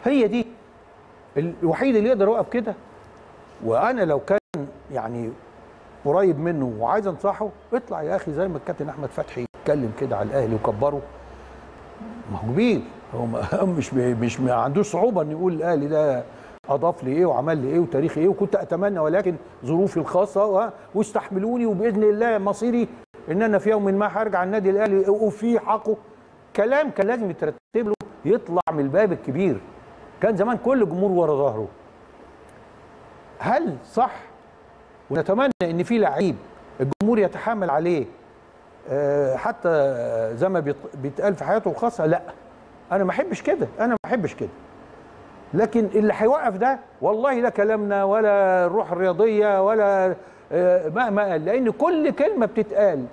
A: هي دي. الوحيد اللي يقدر يوقف كده. وأنا لو كان يعني قريب منه وعايز أنصحه اطلع يا أخي زي ما الكابتن أحمد فتحي يتكلم كده على الأهلي وكبره. ما هو كبير. هو مش مش ما عندوش صعوبة ان يقول الأهلي ده أضاف لي إيه وعمل لي إيه وتاريخي إيه وكنت أتمنى ولكن ظروفي الخاصة واستحملوني وبإذن الله مصيري إن أنا في يوم ما هرجع النادي الأهلي وفي حقه كلام كان لازم يترتب له يطلع من الباب الكبير. كان زمان كل الجمهور ورا ظهره. هل صح؟ ونتمنى إن في لعيب الجمهور يتحمل عليه آه، حتى زي ما بيتقال في حياته الخاصة لأ. أنا ما أحبش كده أنا ما أحبش كده. لكن اللي هيوقف ده والله لا كلامنا ولا الروح الرياضيه ولا آه، مهما قال. لأن كل كلمة بتتقال.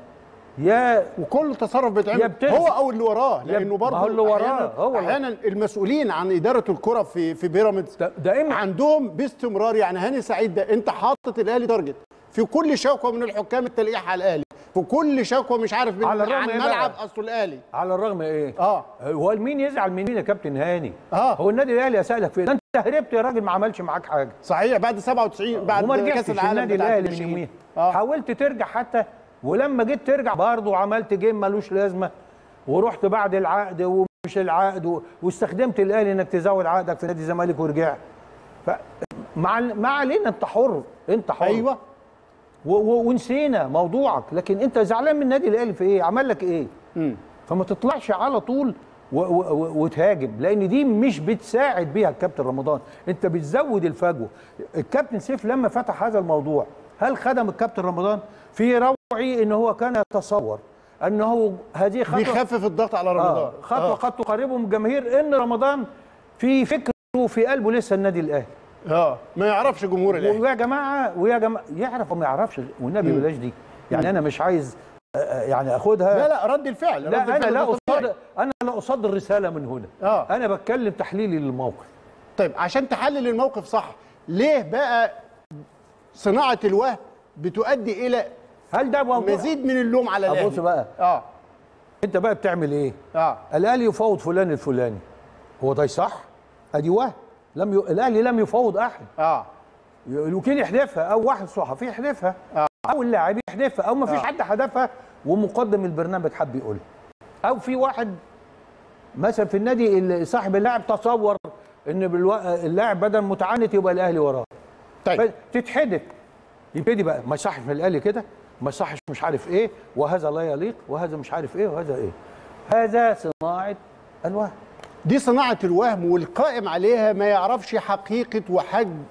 A: يا
B: وكل تصرف بيتعمل. هو أو اللي وراه.
A: لأنه
B: برضه
A: هو اللي وراه،
B: أحيانا,
A: هو
B: أحيانا المسؤولين عن إدارة الكرة في في بيراميدز
A: دا- دائما
B: عندهم باستمرار. يعني هاني سعيد ده أنت حاطط الأهلي target في كل شكوى من الحكام التلقيح على الأهلي. في كل شكوى مش عارف من
A: على الرغم
B: عن
A: إيه بقى؟
B: ملعب أصله الأهلي.
A: على الرغم إيه؟
B: آه.
A: هو مين يزعل من مين يا كابتن هاني؟
B: آه.
A: هو النادي الأهلي أسألك فين أنت هربت يا راجل ما عملش معاك حاجة.
B: صحيح بعد 97 بعد
A: وما كأس
B: العالم
A: النادي الأهلي من
B: 20.
A: يوميها
B: آه.
A: حاولت ترجع حتى ولما جيت ترجع برضه عملت جيم ملوش لازمة. ورحت بعد العقد ومش العقد و... واستخدمت الأهلي إنك تزود عقدك في نادي الزمالك ورجعت. ف مع ما علينا أنت حر. أنت حر. أيوه. ونسينا موضوعك. لكن انت زعلان من النادي الأهلي في إيه؟ عمل لك إيه؟
B: مم.
A: فما تطلعش على طول و... و... و... وتهاجم لأن دي مش بتساعد بيها الكابتن رمضان. انت بتزود الفجوة. الكابتن سيف لما فتح هذا الموضوع هل خدم الكابتن رمضان في روعي إن هو كان يتصور انه هذه خطوة؟
B: بيخفف الضغط على رمضان.
A: آه خطوة
B: آه.
A: قد تقربه من الجماهير إن رمضان في فكره وفي قلبه لسه النادي الأهلي.
B: آه ما يعرفش جمهور الاهلي
A: ويا جماعة ويا جماعة يعرف وما يعرفش والنبي بلاش دي. يعني أنا مش عايز آه، آه، يعني أخدها.
B: لا لا رد الفعل رد
A: لا أنا
B: الفعل.
A: لا. اصدر أنا لا اصدر رساله من هنا.
B: آه.
A: أنا بتكلم تحليلي للموقف.
B: طيب عشان تحلل الموقف صح ليه بقى صناعة الوهم بتؤدي إلى
A: هل ده
B: مزيد من اللوم على الأهلي؟
A: ابص بقى.
B: آه.
A: أنت بقى بتعمل إيه؟
B: آه.
A: الأهلي يفاوض فلان الفلاني. هو ده صح؟ أدي وهم. لم ي... الأهلي لم يفاوض أحد.
B: آه.
A: الوكيل يحذفها أو واحد صحفي يحذفها
B: آه.
A: أو اللاعب يحذفها أو ما فيش
B: آه.
A: حد حذفها ومقدم البرنامج حب يقولها أو في واحد مثلا في النادي صاحب اللاعب تصور إن بالو... اللاعب بدل متعنت يبقى الأهلي وراه.
B: طيب.
A: تتحدث يبتدي بقى ما يصحش من الأهلي كده ما يصحش مش عارف إيه وهذا لا يليق وهذا مش عارف إيه وهذا إيه. هذا صناعة الوهم
B: دي صناعة الوهم والقائم عليها ما يعرفش حقيقة وحجم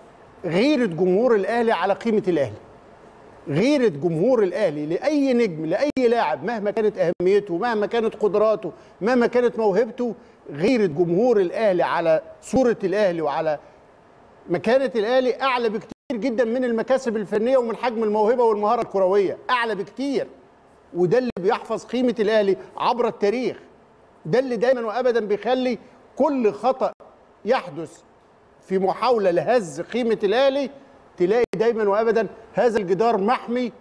B: غيره جمهور الأهلي على قيمة الأهلي. غيرة جمهور الأهلي لأي نجم لأي لاعب مهما كانت أهميته مهما كانت قدراته مهما كانت موهبته غيرة جمهور الأهلي على صورة الأهلي وعلى مكانة الأهلي أعلى بكتير جدا من المكاسب الفنية ومن حجم الموهبة والمهارة الكروية. أعلى بكتير. وده اللي بيحفظ قيمة الأهلي عبر التاريخ. ده اللي دايما وأبدا بيخلي كل خطأ يحدث في محاولة لهز قيمة الأهلي تلاقي دايما وابدا هذا الجدار محمي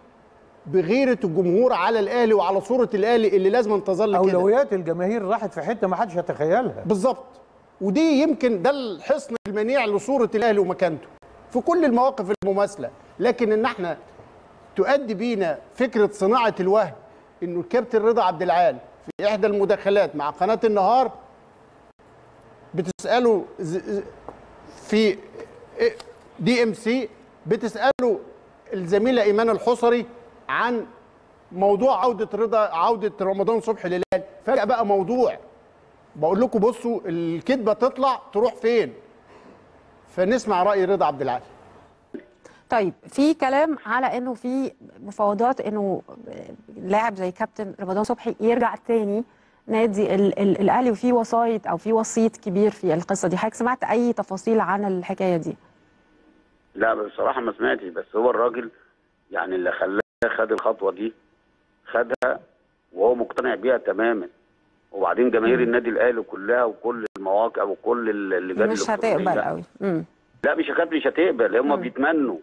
B: بغيرة الجمهور على الاهلي وعلى صورة الاهلي اللي لازم تظل كده.
A: أولويات الجماهير راحت في حتة ما حدش يتخيلها.
B: بالظبط ودي يمكن ده الحصن المنيع لصورة الاهلي ومكانته في كل المواقف المماثلة. لكن إن إحنا تؤدي بينا فكرة صناعة الوهم إنه الكابتن رضا عبد العال في إحدى المداخلات مع قناة النهار ز- في دي ام سي بتساله الزميله إيمان الحصري عن موضوع عودة رضا عودة رمضان صبحي للهلال فجأة بقى موضوع. بقول لكم بصوا الكذبة تطلع تروح فين؟ فنسمع رأي رضا عبد العال.
D: طيب في كلام على إنه في مفاوضات إنه لاعب زي كابتن رمضان صبحي يرجع تاني نادي ال- ال- الأهلي وفي وسايط أو في وسيط كبير في القصة دي. حضرتك سمعت أي تفاصيل عن الحكاية دي؟
E: لا بصراحة ما سمعتش بس هو الراجل يعني اللي خلاه خد الخطوة دي خدها وهو مقتنع بيها تماما. وبعدين جماهير النادي الأهلي كلها وكل المواقع وكل اللجان
D: مش
E: الإلكترونية.
D: هتقبل قوي
E: لا مش مش هتقبل هم بيتمنوا.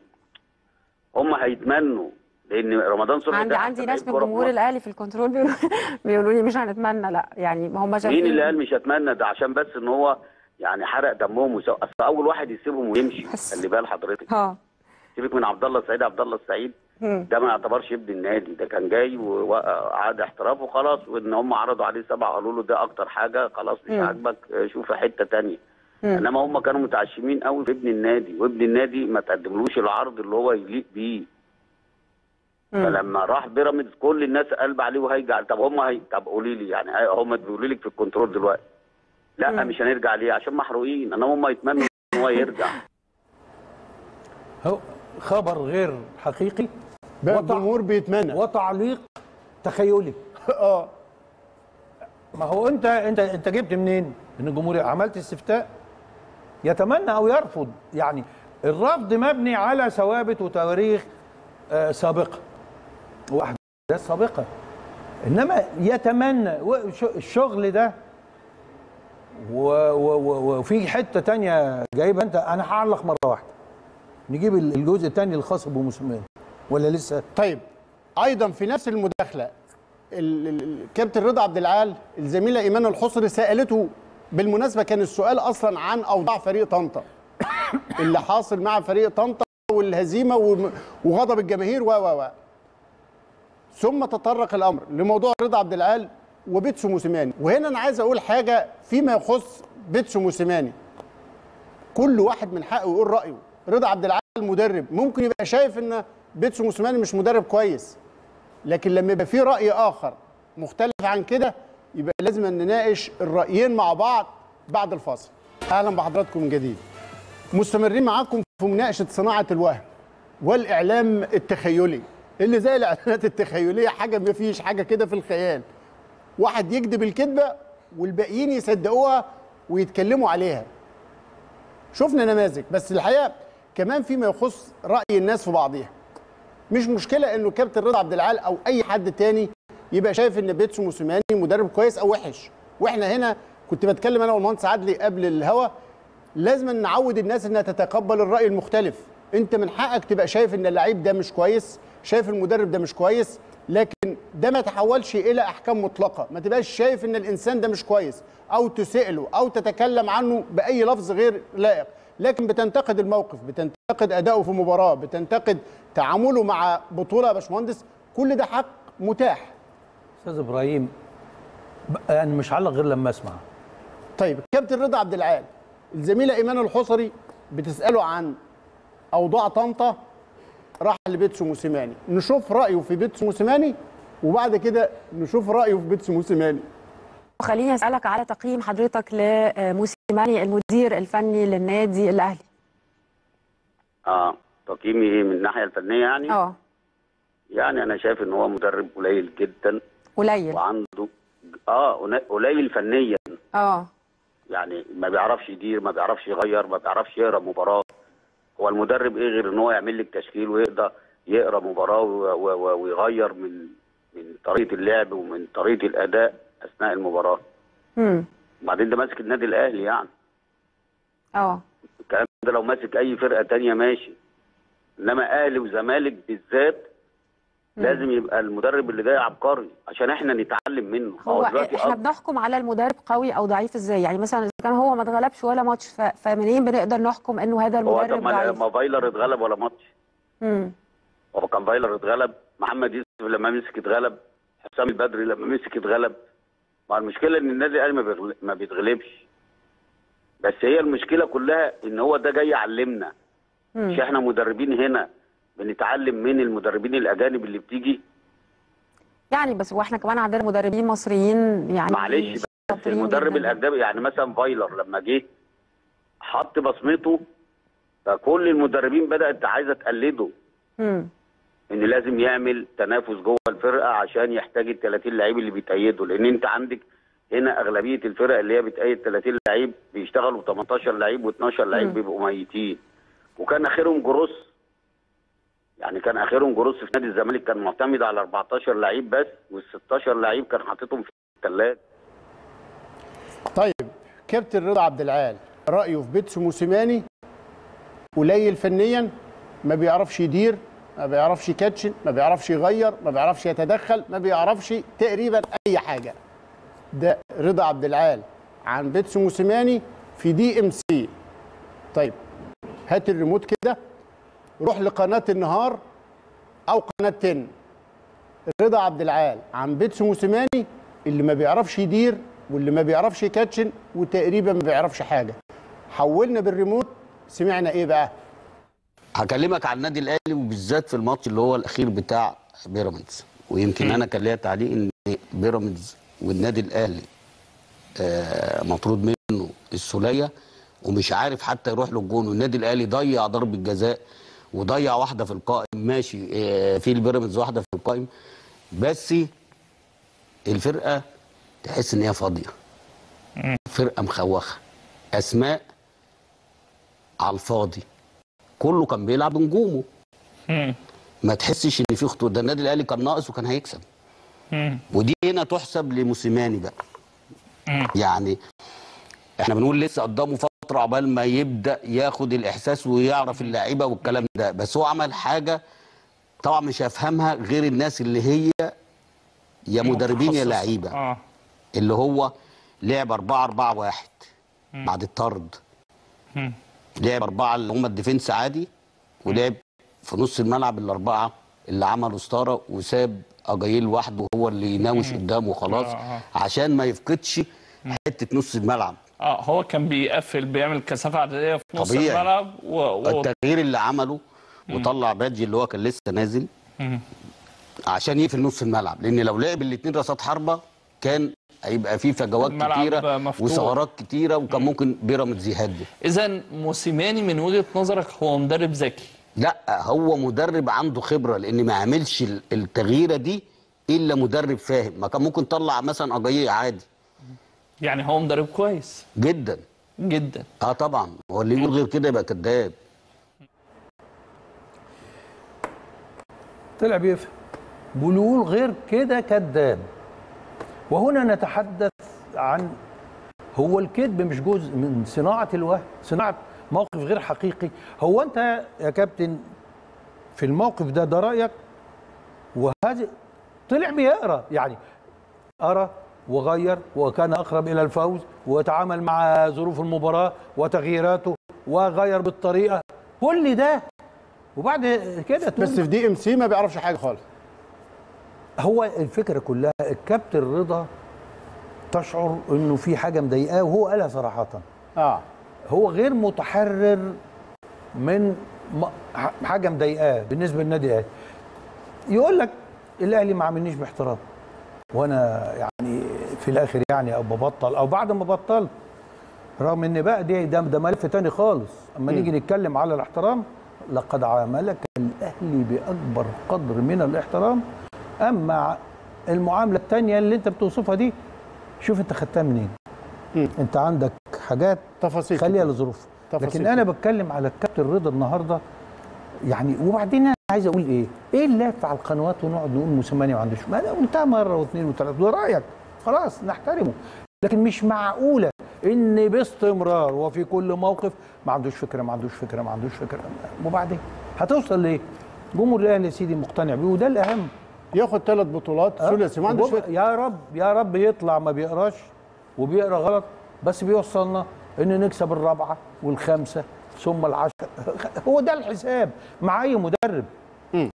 E: هم هيتمنوا لأن رمضان صبحي
D: عندي عندي ناس من جمهور. الأهلي في الكنترول بيقولوا بيقولوا لي مش هنتمنى لا يعني ما هم شايفين
E: مين اللي قال مش هتمنى ده عشان بس إن هو يعني حرق دمهم وسو... أصل أول واحد يسيبهم ويمشي. خلي بال حضرتك
D: آه
E: سيبك من عبد الله السعيد عبد الله السعيد. ده ما يعتبرش ابن النادي ده كان جاي وقعد احتراف وخلاص وإن هم عرضوا عليه سبعه قالوا له ده أكتر حاجة خلاص مش. عاجبك آه، شوف حتة
D: مم.
E: انما هم كانوا متعشمين قوي في ابن النادي وابن النادي ما تقدملوش العرض اللي هو يليق بيه. فلما راح بيراميدز كل الناس قلب عليه وهيرجع طب هم هي طب قولي لي يعني هم بيقولوا لك في الكنترول دلوقتي. لا
D: مم.
E: مش هنرجع ليه؟ عشان محروقين. انما هم يتمنوا إن هو يرجع.
A: هو خبر غير حقيقي
B: الجمهور بيتمنى.
A: وتعليق تخيلي.
B: آه.
A: ما هو انت انت انت جبت منين؟ ان الجمهور عملت استفتاء يتمنى أو يرفض. يعني الرفض مبني على ثوابت وتواريخ آه، سابقة. واحداث سابقة. إنما يتمنى الشغل ده وفي حتة تانية جايبها أنت. أنا هعلق مرة واحدة. نجيب الجزء الثاني الخاص بموسيماني ولا لسه؟
B: طيب أيضا في نفس المداخلة ال- ال- الكابتن رضا عبد العال الزميلة ايمان الحصري سألته بالمناسبة كان السؤال أصلا عن أوضاع فريق طنطا. اللي حاصل مع فريق طنطا والهزيمة وغضب الجماهير و و و. ثم تطرق الأمر لموضوع رضا عبد العال وبيتسو موسيماني. وهنا أنا عايز أقول حاجة فيما يخص بيتسو موسيماني. كل واحد من حقه يقول رأيه. رضا عبد العال مدرب. ممكن يبقى شايف إن بيتسو موسيماني مش مدرب كويس. لكن لما يبقى في رأي آخر مختلف عن كده يبقى لازم نناقش الرأيين مع بعض بعد الفاصل. أهلا بحضراتكم من جديد. مستمرين معاكم في مناقشة صناعة الوهم والإعلام التخيلي اللي زي الإعلانات التخيلية حاجة ما فيش حاجة كده في الخيال. واحد يكذب الكذبة والباقيين يصدقوها ويتكلموا عليها. شفنا نماذج بس الحقيقة كمان فيما يخص رأي الناس في بعضها مش مشكلة إنه كابتن رضا عبد العال أو أي حد تاني يبقى شايف إن بيتسو موسيماني مدرب كويس أو وحش. وإحنا هنا كنت بتكلم أنا والمهندس عدلي قبل الهوا لازم نعود الناس إنها تتقبل الرأي المختلف. أنت من حقك تبقى شايف إن اللعيب ده مش كويس شايف المدرب ده مش كويس لكن ده ما يتحولش إلى أحكام مطلقة. ما تبقاش شايف إن الإنسان ده مش كويس أو تسأله أو تتكلم عنه بأي لفظ غير لائق. لكن بتنتقد الموقف بتنتقد أداؤه في مباراة بتنتقد تعامله مع بطولة يا باشمهندس كل ده حق متاح.
A: أستاذ إبراهيم أنا مش هعلق غير لما أسمع.
B: طيب كابتن رضا عبد العال الزميلة إيمان الحصري بتسأله عن أوضاع طنطا راح لبيتسو موسيماني. نشوف رأيه في بيتسو موسيماني وبعد كده نشوف رأيه في بيتسو موسيماني.
D: خليني أسألك على تقييم حضرتك لموسيماني المدير الفني للنادي الأهلي.
E: آه تقييمي من الناحية الفنية يعني؟
D: آه.
E: يعني أنا شايف إن هو مدرب قليل جدا.
D: قليل.
E: وعنده آه قليل فنيا.
D: آه.
E: يعني ما بيعرفش يدير ما بيعرفش يغير ما بيعرفش يقرأ مباراة. هو المدرب إيه غير إن هو يعمل لك تشكيل ويقدر يقرأ مباراة ويغير من من طريقة اللعب ومن طريقة الأداء أثناء المباراة.
D: امم
E: وبعدين ده ماسك النادي الأهلي يعني.
D: آه.
E: الكلام ده لو ماسك أي فرقة تانية ماشي. إنما أهلي وزمالك بالذات لازم يبقى المدرب اللي جاي عبقري عشان إحنا نتعلم منه.
D: هو
E: إحنا
D: بنحكم على المدرب قوي أو ضعيف إزاي؟ يعني مثلا إذا كان هو ما اتغلبش ولا ماتش ف- فمنين بنقدر نحكم انه هذا
E: هو
D: المدرب
E: ما
D: ضعيف؟
E: ما فايلر اتغلب ولا ماتش؟
D: امم
E: هو كان فايلر اتغلب محمد يوسف لما مسك اتغلب حسام البدري لما مسك اتغلب. ما المشكلة إن النادي الأهلي. ما بيتغلبش. بس هي المشكلة كلها إن هو ده جاي يعلمنا. مش إحنا مدربين هنا. بنتعلم من المدربين الأجانب اللي بتيجي.
D: يعني بس وإحنا كمان عندنا مدربين مصريين يعني
E: معلش بس المدرب. الأجنبي يعني مثلا فايلر لما جه حط بصمته فكل المدربين بدأت عايزة تقلده.
D: امم
E: إن لازم يعمل تنافس جوه الفرقة عشان يحتاج ال 30 لعيب اللي بيتأيدوا. لأن أنت عندك هنا أغلبية الفرق اللي هي بتأيد 30 لعيب بيشتغلوا 18 لعيب و12 لعيب بيبقوا ميتين. وكان آخرهم جروس يعني كان آخرهم جروس في نادي الزمالك كان معتمد على 14 لعيب بس وال 16 لعيب كان حاططهم في الثلاجة.
B: طيب كابتن رضا عبد العال رأيه في بيتسو موسيماني قليل فنيا ما بيعرفش يدير ما بيعرفش يكاتشن ما بيعرفش يغير ما بيعرفش يتدخل ما بيعرفش تقريبا أي حاجة. ده رضا عبد العال عن بيتسو موسيماني في DMC. طيب هات الريموت كده. روح لقناة النهار أو قناة 10 رضا عبد العال عن بيتسو موسيماني اللي ما بيعرفش يدير واللي ما بيعرفش يكاتشن وتقريبا ما بيعرفش حاجة. حولنا بالريموت سمعنا إيه بقى؟
F: هكلمك عن النادي الأهلي وبالذات في الماتش اللي هو الأخير بتاع بيراميدز. ويمكن أنا كان ليا تعليق إن بيراميدز والنادي الأهلي آه، مطرود منه السولية ومش عارف حتى يروح له الجون. والنادي الأهلي ضيع ضربة جزاء وضيع واحدة في القائم ماشي آه، في البيراميدز واحدة في القائم. بس الفرقة تحس إن هي فاضية. فرقة مخوخة. أسماء على الفاضي. كله كان بيلعب نجومه. ما تحسش إن في خطوط. ده النادي الأهلي كان ناقص وكان هيكسب. ودي هنا تحسب لموسيماني بقى. يعني إحنا بنقول لسه قدامه فتره عقبال ما يبدأ ياخد الإحساس ويعرف اللعيبة والكلام ده. بس هو عمل حاجة طبعا مش هيفهمها غير الناس اللي هي يا مدربين يا. لعيبة.
G: آه.
F: اللي هو لعب 4 4 1 بعد الطرد. لعب أربعة اللي هم الديفنس عادي ولعب في نص الملعب الأربعة اللي عملوا ستارة وساب أجايل لوحده هو اللي يناوش قدامه خلاص
G: آه، آه.
F: عشان ما يفقدش حتة نص الملعب.
G: آه هو كان بيقفل بيعمل كثافة عددية في نص
F: طبيعي.
G: الملعب و... و...
F: التغيير اللي عمله وطلع بادجي اللي هو كان لسه نازل
G: مم.
F: عشان يقفل نص الملعب لأن لو لعب الاثنين راسات حربة كان هيبقى فيه فجوات
G: مفتوح.
F: وثغرات كتيرة وكان ممكن بيراميدز يهدف
G: إذا موسيماني من وجهة نظرك هو مدرب ذكي
F: لا هو مدرب عنده خبرة لأن ما عملش ال- التغييرة دي إلا مدرب فاهم ما كان ممكن طلع مثلا أجاييه عادي
G: يعني هو مدرب كويس.
F: جدا.
G: جدا.
F: آه طبعا. هو اللي يقول غير كده يبقى كذاب.
A: طلع بيفهم بلول غير كده كذاب. وهنا نتحدث عن هو الكذب مش جزء من صناعة الوهم صناعة موقف غير حقيقي. هو أنت يا كابتن في الموقف ده ده رأيك؟ وهذا طلع بيقرأ. يعني قرأ وغير وكان أقرب إلى الفوز وتعامل مع ظروف المباراة وتغييراته وغير بالطريقة. كل ده وبعد كده تقول
B: بس في دي إم سي ما بيعرفش حاجة خالص.
A: هو الفكرة كلها الكابتن رضا تشعر إنه في حاجة مضايقاه وهو قالها صراحة.
B: آه.
A: هو غير متحرر من م- ح- حاجة مضايقاه بالنسبة للنادي الأهلي. يقول لك الأهلي ما عاملنيش باحترام. وأنا يعني في الآخر يعني أو ببطل أو بعد ما بطلت. رغم إن بقى دي ده, ده ملف تاني خالص. أما نيجي نتكلم على الاحترام لقد عاملك الأهلي بأكبر قدر من الاحترام. أما المعاملة التانية اللي أنت بتوصفها دي شوف أنت خدتها منين. أنت عندك حاجات
B: تفاصيل
A: خليها
B: كتير.
A: لظروف
B: تفاصيل
A: لكن أنا بتكلم على الكابتن رضا النهارده يعني وبعدين أنا عايز أقول إيه؟ إيه اللف على القنوات ونقعد نقول موسيماني ما عندوش؟ ما قلتها مرة واثنين وثلاثة. ده رأيك. خلاص نحترمه. لكن مش معقولة إن باستمرار وفي كل موقف ما عندوش فكرة ما عندوش فكرة ما عندوش فكرة. وبعدين هتوصل لإيه؟ جمهور الأهلي يا سيدي مقتنع بيه وده الأهم.
B: ياخد ثلاث بطولات.
A: أه؟
B: ثلاثي ما عندوش فكرة.
A: يا رب يا رب يطلع ما بيقراش وبيقرأ غلط بس بيوصلنا إن نكسب الرابعة والخامسة ثم العشره هو ده الحساب مع أي مدرب.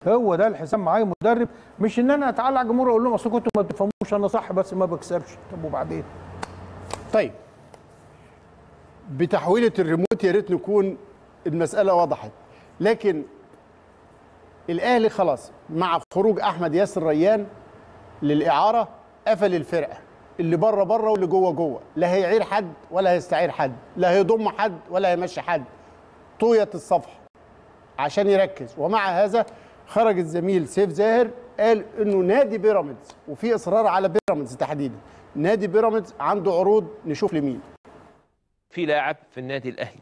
A: هو ده الحساب مع اي مدرب مش إن أنا أتعلق على الجمهور أقول لهم أصل كنتوا ما بتفهموش أنا صح بس ما بكسبش. طب وبعدين؟
B: طيب. بتحويلة الريموت يا ريت نكون المسألة وضحت. لكن الأهلي خلاص مع خروج أحمد ياسر ريان للإعارة قفل الفرقة. اللي بره بره واللي جوه جوه. لا هيعير حد ولا هيستعير حد. لا هيضم حد ولا هيمشي حد. طوية الصفحة. عشان يركز. ومع هذا خرج الزميل سيف زاهر قال إنه نادي بيراميدز وفي إصرار على بيراميدز تحديدا. نادي بيراميدز عنده عروض نشوف لمين.
H: في لاعب في النادي الأهلي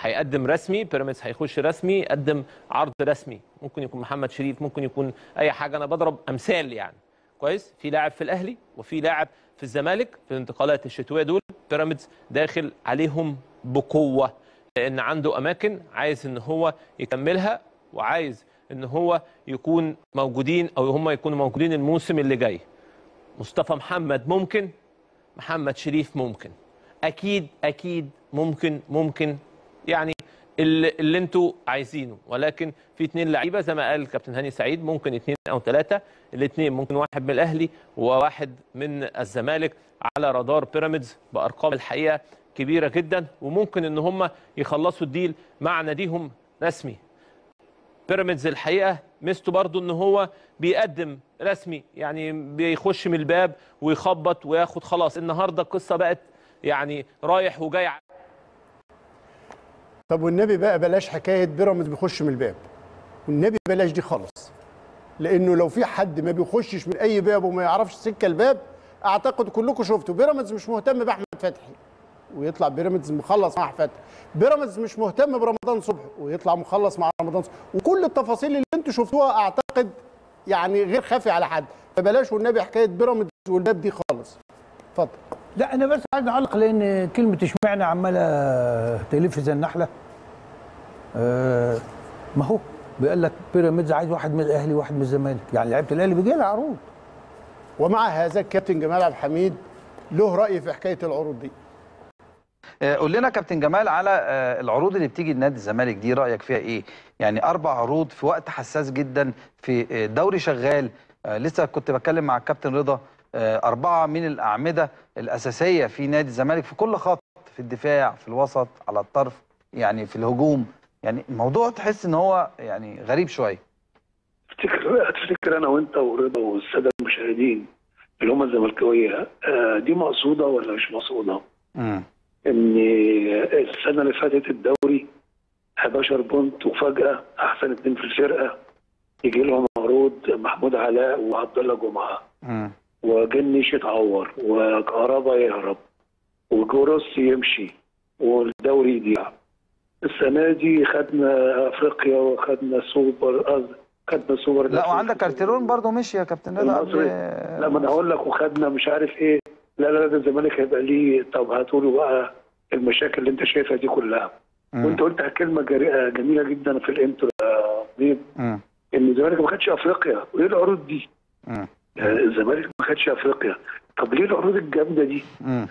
H: هيقدم رسمي بيراميدز هيخش رسمي يقدم عرض رسمي. ممكن يكون محمد شريف ممكن يكون أي حاجة أنا بضرب أمثال يعني. كويس؟ في لاعب في الأهلي وفي لاعب في الزمالك في الانتقالات الشتوية دول بيراميدز داخل عليهم بقوة. لأن عنده أماكن عايز إن هو يكملها وعايز إن هو يكون موجودين أو هم يكونوا موجودين الموسم اللي جاي. مصطفى محمد ممكن محمد شريف ممكن. أكيد أكيد ممكن ممكن. يعني اللي, اللي أنتوا عايزينه. ولكن في اثنين لعيبة زي ما قال الكابتن هاني سعيد ممكن اثنين أو ثلاثة الاثنين ممكن واحد من الأهلي وواحد من الزمالك على رادار بيراميدز بأرقام الحقيقة كبيرة جدا وممكن إن هم يخلصوا الديل مع ناديهم رسمي. بيراميدز الحقيقة ميزته برضو إن هو بيقدم رسمي يعني بيخش من الباب ويخبط وياخد خلاص. النهارده القصة بقت يعني رايح وجاي.
B: طب والنبي بقى بلاش حكاية بيراميدز بيخش من الباب. والنبي بلاش دي خالص. لأنه لو في حد ما بيخشش من أي باب وما يعرفش سكة الباب أعتقد كلكم شفتوا. بيراميدز مش مهتم بأحمد فتحي. ويطلع بيراميدز مخلص مع فتحي بيراميدز مش مهتم برمضان صبحي ويطلع مخلص مع رمضان صبحي وكل التفاصيل اللي أنتوا شفتوها أعتقد يعني غير خافي على حد. فبلاش والنبي حكاية بيراميدز والباب دي خالص. اتفضل.
A: لا أنا بس عايز أعلق لأن كلمة إشمعنى عمالة تلف زي النحلة. آه ما هو بيقول لك بيراميدز عايز واحد من الأهلي وواحد من الزمالك. يعني لعيبة الأهلي بيجي لها عروض.
B: ومع هذا الكابتن جمال عبد الحميد له رأي في حكاية العروض دي.
I: قول لنا كابتن جمال على آه، العروض اللي بتيجي لنادي الزمالك دي رأيك فيها إيه؟ يعني أربع عروض في وقت حساس جدا في آه، دوري شغال. آه، لسه كنت بتكلم مع الكابتن رضا آه، أربعة من الأعمدة الأساسية في نادي الزمالك في كل خط في الدفاع في الوسط على الطرف يعني في الهجوم. يعني الموضوع تحس إن هو يعني غريب شوية.
J: تفتكر تفتكر أنا وأنت ورضا والسادة المشاهدين اللي هم الزملكاوية آه، دي مقصودة ولا مش مقصودة؟
I: امم
J: إن السنة اللي فاتت الدوري 11 point وفجأة أحسن اتنين في الفرقة. يجي لهم عروض محمود علاء وعبد الله
I: جمعة.
J: وجنش يتعور وكهربا يهرب وجوروس يمشي والدوري يضيع. السنة دي خدنا أفريقيا وخدنا سوبر خدنا سوبر
I: لا وعندك كارتيرون برضه مشي يا كابتن.
J: المصري لا ما أنا هقول لك وخدنا مش عارف إيه. لا لا ده الزمالك هيبقى ليه طب هاتوا له بقى المشاكل اللي انت شايفها دي كلها
I: مم.
J: وانت قلت كلمة جريئة جميلة جدا في الانترو. إن الزمالك ما خدش أفريقيا وإيه العروض دي؟
I: مم.
J: يعني الزمالك ما خدش أفريقيا طب ليه العروض الجامدة دي؟
I: مم.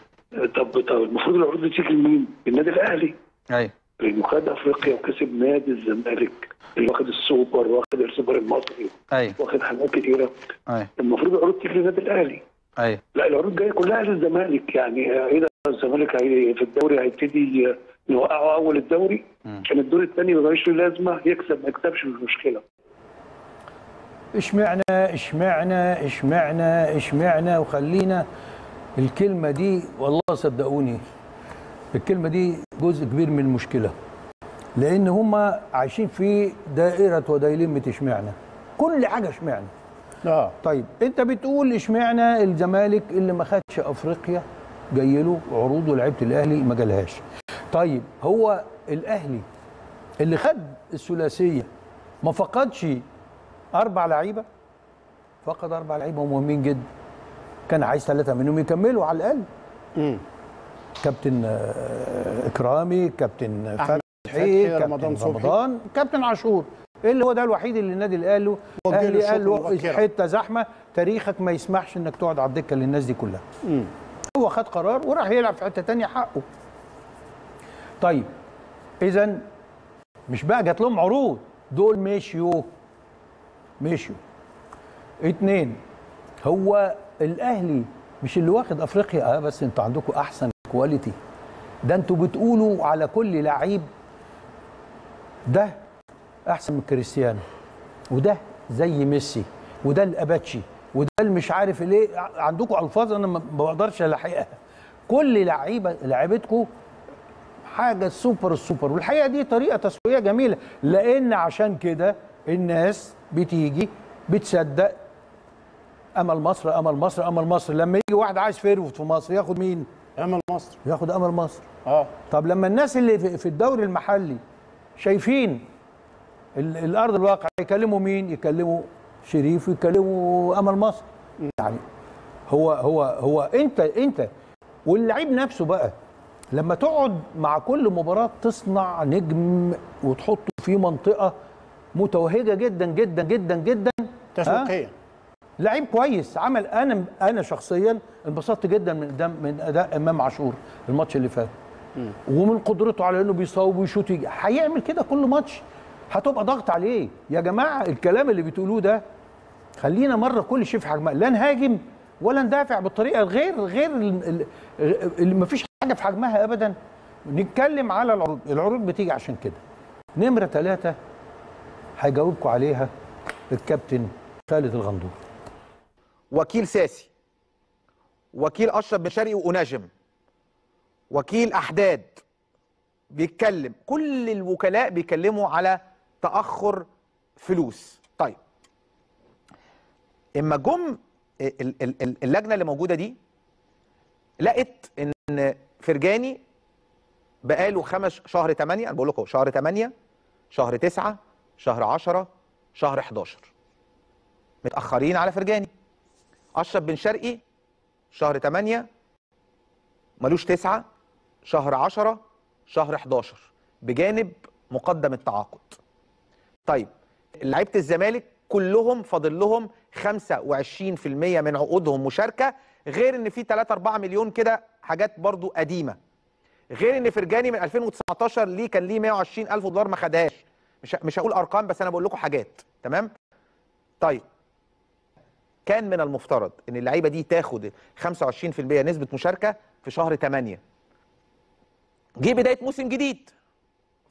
J: طب طب المفروض العروض دي تيجي لمين؟ النادي الأهلي
I: أيوه
J: لأنه خد أفريقيا وكسب نادي الزمالك اللي واخد السوبر واخد السوبر المصري
I: أيوه
J: واخد حاجات كتيرة
I: أيوه
J: المفروض العروض تيجي للنادي الأهلي
I: أيوه.
J: لا العروض جاية كلها للزمالك يعني إيه ده الزمالك هي- في الدوري هيبتدي نوقعه أول الدوري. عشان الدور الثاني ما بقاش له لازمة يكسب ما يكسبش مش مشكلة.
A: اشمعنى اشمعنى اشمعنى اشمعنى وخلينا الكلمة دي والله صدقوني الكلمة دي جزء كبير من المشكلة. لأن هم عايشين في دائرة ودايلمة اشمعنى كل حاجة اشمعنى
B: آه.
A: طيب انت بتقول اشمعنى الزمالك اللي ما خدش افريقيا جاي له عروض ولعيبة الاهلي ما جالهاش؟ طيب هو الاهلي اللي خد الثلاثية ما فقدش أربع لعيبة؟ فقد أربع لعيبة مهمين جدا. كان عايز ثلاثة منهم يكملوا على الأقل.
B: مم.
A: كابتن آه، إكرامي كابتن فتحي كابتن.
B: رمضان
A: كابتن عاشور. اللي هو ده الوحيد اللي النادي اللي قال له
B: وجه له
A: أهلي قال له. حتة زحمة تاريخك ما يسمحش إنك تقعد على الدكة للناس دي كلها.
B: مم.
A: هو خد قرار وراح يلعب في حتة تانية حقه. طيب اذا مش بقى جات لهم عروض. دول مشيوا. مشيوا. اتنين هو الأهلي مش اللي واخد أفريقيا. آه بس أنتوا عندكم أحسن quality ده أنتوا بتقولوا على كل لعيب ده أحسن من كريستيانو. وده زي ميسي وده الأباتشي وده اللي مش عارف ليه عندكم ألفاظ أنا ما بقدرش ألاحقها. كل لعيبة لعيبتكم حاجة سوبر السوبر والحقيقة دي طريقة تسويقية جميلة. لأن عشان كده الناس بتيجي بتصدق أمل مصر أمل مصر أمل مصر. لما يجي واحد عايز فيرود في مصر ياخد مين؟
B: أمل مصر.
A: ياخد أمل مصر.
B: آه.
A: طب لما الناس اللي في الدوري المحلي شايفين الأرض الواقع يكلموا مين؟ يكلموا شريف ويكلموا أمل مصر. يعني هو هو هو أنت أنت واللعيب نفسه بقى لما تقعد مع كل مباراة تصنع نجم وتحطه في منطقة متوهجة جدا جدا جدا جدا.
B: تسويقيا
A: لعيب كويس عمل أنا أنا شخصيا انبسطت جدا من قدام من أداء إمام عاشور الماتش اللي فات. ومن قدرته على إنه بيصوب ويشوط. هيعمل كده كل ماتش. هتبقى ضغط عليه. يا جماعة الكلام اللي بتقولوه ده خلينا مرة كل شيء في حجمها. لا نهاجم ولا ندافع بالطريقة الغير غير ال- ال- اللي ما فيش حاجة في حجمها ابدا. نتكلم على العروض. العروض بتيجي عشان كده. نمرة ثلاثة هيجاوبكم عليها الكابتن خالد الغندور.
K: وكيل ساسي وكيل أشرف بن شرقي وأناجم وكيل أحداد بيتكلم. كل الوكلاء بيتكلموا على تأخر فلوس. طيب. إما جم ال- ال- ال- اللجنة اللي موجودة دي لقت إن فرجاني بقاله خمس شهر 8 أنا بقول لكم شهر 8 شهر 9 شهر 10 شهر 11 متأخرين على فرجاني. أشرف بن شرقي شهر 8 ملوش 9 شهر 10 شهر 11 بجانب مقدم التعاقد. طيب لعيبة الزمالك كلهم فاضل لهم 25% من عقودهم مشاركة غير إن في 3 4 مليون كده حاجات برضو قديمة. غير إن فرجاني من 2019 ليه كان ليه 120 ألف دولار ما خدهاش. مش مش هقول أرقام بس أنا بقول لكم حاجات. تمام؟ طيب كان من المفترض إن اللعيبة دي تاخد 25% نسبة مشاركة في شهر 8 جه بداية موسم جديد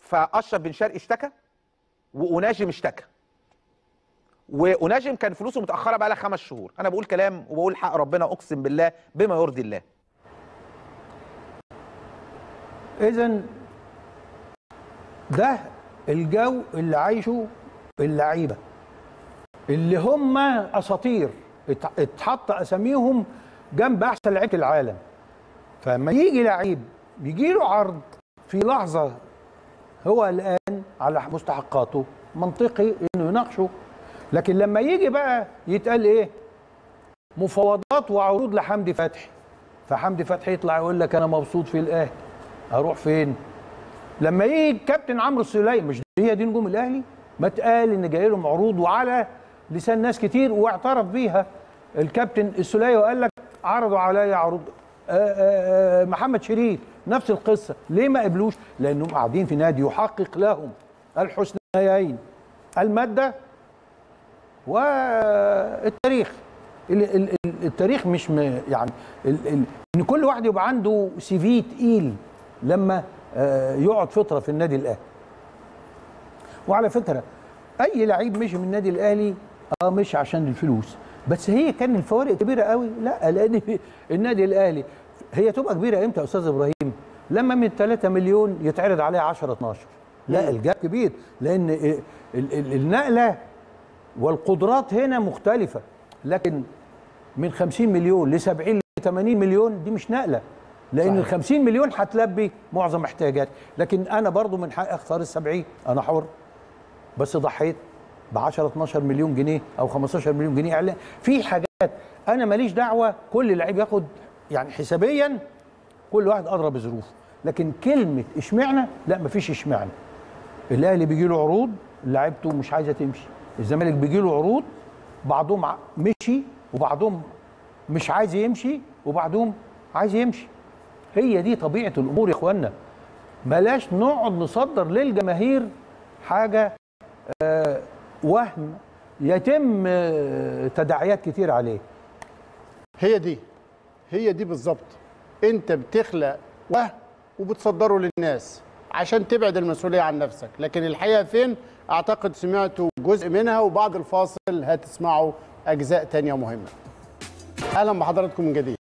K: فأشرف بن شرقي اشتكى. واناجم اشتكى. واناجم كان فلوسه متأخرة بقى لها خمس شهور. أنا بقول كلام وبقول حق ربنا أقسم بالله بما يرضي الله.
A: اذا ده الجو اللي عايشه اللعيبة. اللي هم أساطير ات- اتحط أساميهم جنب أحسن لعيبة العالم. فلما يجي لعيب يجي له عرض في لحظة هو على مستحقاته. منطقي إنه يناقشه. لكن لما يجي بقى يتقال إيه؟ مفاوضات وعروض لحمدي فتحي. فحمدي فتحي يطلع يقول لك أنا مبسوط في الأهلي. أروح فين؟ لما يجي الكابتن عمرو السوليه مش هي دي نجوم الأهلي؟ ما اتقال إن جاي لهم عروض وعلى لسان ناس كتير واعترف بيها. الكابتن السوليه وقال لك عرضوا عليا عروض. آآ آآ محمد شريف نفس القصة. ليه ما قبلوش؟ لأنهم قاعدين في نادي يحقق لهم. الحسنيين المادة والتاريخ. ال- ال- ال- التاريخ مش يعني إن كل واحد يبقى عنده سي في تقيل لما آه، يقعد فتره في النادي الأهلي. وعلى فكرة أي لعيب مشي من النادي الأهلي آه مش عشان الفلوس. بس هي كان الفوارق كبيرة قوي. لا لأن النادي الأهلي هي تبقى كبيرة إمتى يا أستاذ إبراهيم؟ لما من 3 مليون يتعرض عليها 10 12 لا الجاب كبير لأن ال- ال- النقلة والقدرات هنا مختلفة لكن من 50 مليون ل 70 ل 80 مليون دي مش نقلة لأن ال 50 مليون هتلبي معظم احتياجاتي. لكن أنا برضو من حقي اختار ال 70 أنا حر بس ضحيت ب 10 12 مليون جنيه أو 15 مليون جنيه إعلان. في حاجات أنا ماليش دعوة كل لعيب ياخد يعني حسابيا كل واحد ادرى بظروفه لكن كلمة إشمعنى؟ لا مفيش إشمعنى. الاهلي بيجي له عروض لعيبته مش عايزة تمشي. الزمالك بيجي له عروض بعضهم مشي وبعضهم مش عايز يمشي وبعضهم عايز يمشي. هي دي طبيعة الأمور يا اخوانا بلاش نقعد نصدر للجماهير حاجة آه وهم يتم آه تداعيات كتير عليه.
B: هي دي هي دي بالظبط. انت بتخلق وهم وبتصدره للناس. عشان تبعد المسؤولية عن نفسك. لكن الحقيقة فين؟ أعتقد سمعتوا جزء منها وبعد الفاصل هتسمعوا أجزاء تانية مهمة. أهلا بحضراتكم من جديد.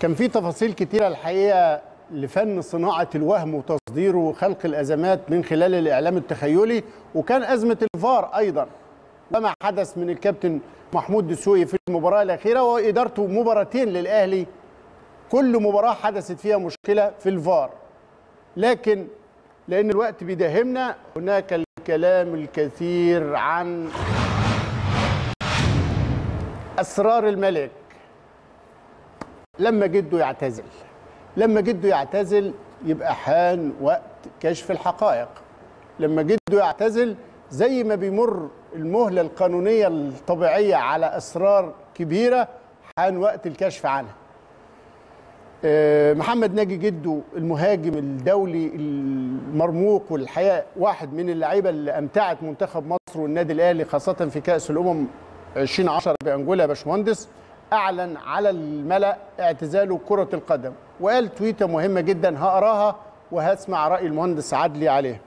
B: كان في تفاصيل كتيرة الحقيقة لفن صناعة الوهم وتصديره وخلق الأزمات من خلال الإعلام التخيلي وكان أزمة الفار أيضا. وما حدث من الكابتن محمود دسوقي في المباراة الأخيرة وإدارته مباراتين للأهلي كل مباراة حدثت فيها مشكلة في الفار. لكن لأن الوقت بيداهمنا. هناك الكلام الكثير عن أسرار الملك. لما جده يعتزل. لما جده يعتزل يبقى حان وقت كشف الحقائق. لما جده يعتزل زي ما بيمر المهلة القانونية الطبيعية على أسرار كبيرة حان وقت الكشف عنها. محمد ناجي جده المهاجم الدولي المرموق والحقيقة واحد من اللعيبة اللي أمتعت منتخب مصر والنادي الأهلي خاصة في كأس الأمم 2010 بأنجولا يا باشمهندس أعلن على الملأ اعتزاله كرة القدم وقال تويتة مهمة جدا هقراها وهسمع رأي المهندس عدلي عليها.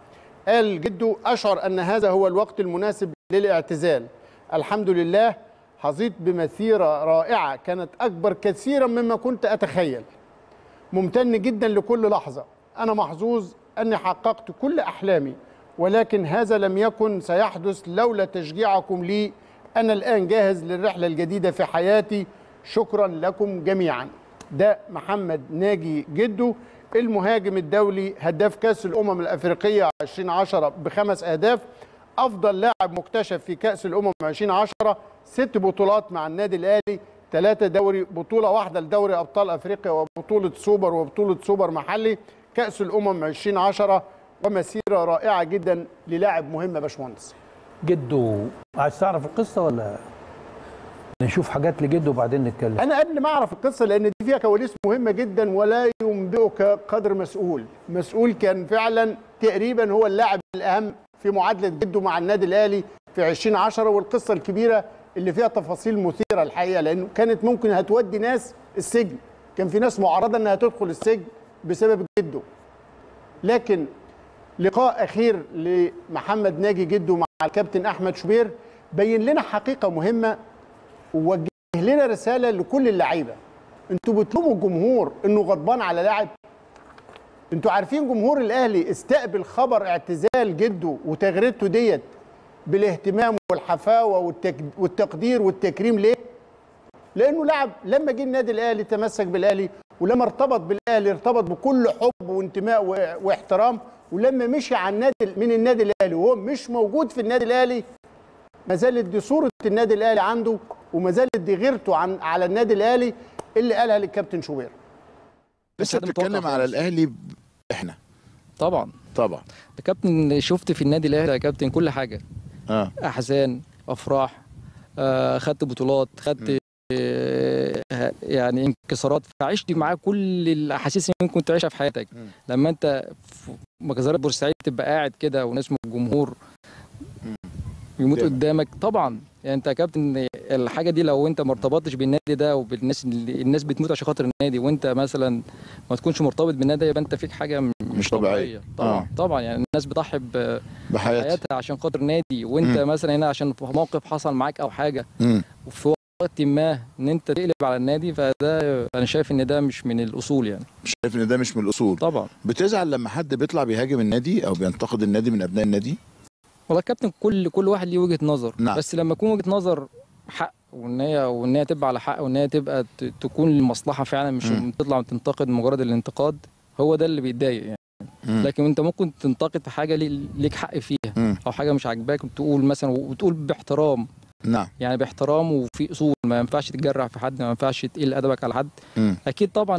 B: قال جده أشعر أن هذا هو الوقت المناسب للاعتزال. الحمد لله حظيت بمسيرة رائعة كانت أكبر كثيرا مما كنت أتخيل. ممتن جدا لكل لحظة. أنا محظوظ أني حققت كل أحلامي ولكن هذا لم يكن سيحدث لولا تشجيعكم لي. أنا الآن جاهز للرحلة الجديدة في حياتي. شكرا لكم جميعا. ده محمد ناجي جدو المهاجم الدولي هداف كأس الأمم الأفريقية 2010 بخمس أهداف أفضل لاعب مكتشف في كأس الأمم 2010 ست بطولات مع النادي الأهلي ثلاثة دوري بطولة واحدة لدوري أبطال أفريقيا وبطولة سوبر وبطولة سوبر محلي كأس الأمم 2010 ومسيرة رائعة جدا للاعب مهم يا باشمهندس.
A: جده عايز تعرف القصة ولا؟ نشوف حاجات لجده وبعدين نتكلم.
B: أنا قبل ما أعرف القصة لأن دي فيها كواليس مهمه جدا ولا ينبئك قدر مسؤول. مسؤول كان فعلا تقريبا هو اللاعب الأهم في معادلة جده مع النادي الأهلي في 2010 والقصة الكبيرة اللي فيها تفاصيل مثيرة الحقيقة لأنه كانت ممكن هتودي ناس السجن. كان في ناس معرضه إنها تدخل السجن بسبب جده. لكن لقاء أخير لمحمد ناجي جده مع الكابتن أحمد شوبير بين لنا حقيقة مهمة ووجه لنا رسالة لكل اللعيبة. أنتوا بتلوموا الجمهور إنه غضبان على لاعب. أنتوا عارفين جمهور الأهلي استقبل خبر اعتزال جده وتغريدته ديت بالاهتمام والحفاوة. والتقدير والتكريم ليه؟ لأنه لاعب لما جه النادي الأهلي تمسك بالأهلي ولما ارتبط بالأهلي ارتبط بكل حب وانتماء و... واحترام ولما مشي عن النادي من النادي الأهلي وهو مش موجود في النادي الأهلي ما زالت دي صورة النادي الأهلي عنده وما زالت دي غيرته عن على النادي الأهلي اللي قالها للكابتن شوبير.
L: لسه بتتكلم على الأهلي إحنا.
M: طبعا.
L: طبعا.
M: يا كابتن شفت في النادي الأهلي يا كابتن كل حاجة.
L: آه.
M: احزان أفراح آه خدت بطولات خدت آه يعني انكسارات. فعشت معاه كل الأحاسيس اللي ممكن تعيشها في حياتك. لما أنت في مجزره بورسعيد تبقى قاعد كده وناس من الجمهور يموت
L: قدامك.
M: طبعا يعني أنت كابتن الحاجة دي لو انت ما ارتبطتش بالنادي ده وبالناس الناس بتموت عشان خاطر النادي وانت مثلا ما تكونش مرتبط بالنادي يبقى انت فيك حاجة م- مش
L: طبيعية.
M: طبعا
L: آه.
M: طبعا يعني الناس بتضحي
L: بحياتها.
M: عشان خاطر نادي وانت
L: مم.
M: مثلا هنا عشان موقف حصل معاك أو حاجة
L: مم.
M: وفي وقت ما إن انت تقلب على النادي فده أنا شايف إن ده مش من الأصول يعني
L: شايف إن ده مش من الأصول
M: طبعا
L: بتزعل لما حد بيطلع بيهاجم النادي أو بينتقد النادي من أبناء النادي
M: والله كابتن كل كل واحد ليه وجهة نظر
L: نعم.
M: بس لما يكون وجهة نظر حق وإن هي وإن هي تبقى على حق وإن هي تبقى تكون المصلحه فعلا مش. تطلع تنتقد مجرد الانتقاد هو ده اللي بيتضايق يعني
L: مم.
M: لكن أنت ممكن تنتقد في حاجة لي- ليك حق فيها
L: مم.
M: أو حاجة مش عاجباك وتقول مثلا وتقول باحترام
L: نعم
M: يعني باحترام وفي أصول ما ينفعش تتجرح في حد ما ينفعش تقل أدبك على حد
L: مم.
M: أكيد طبعا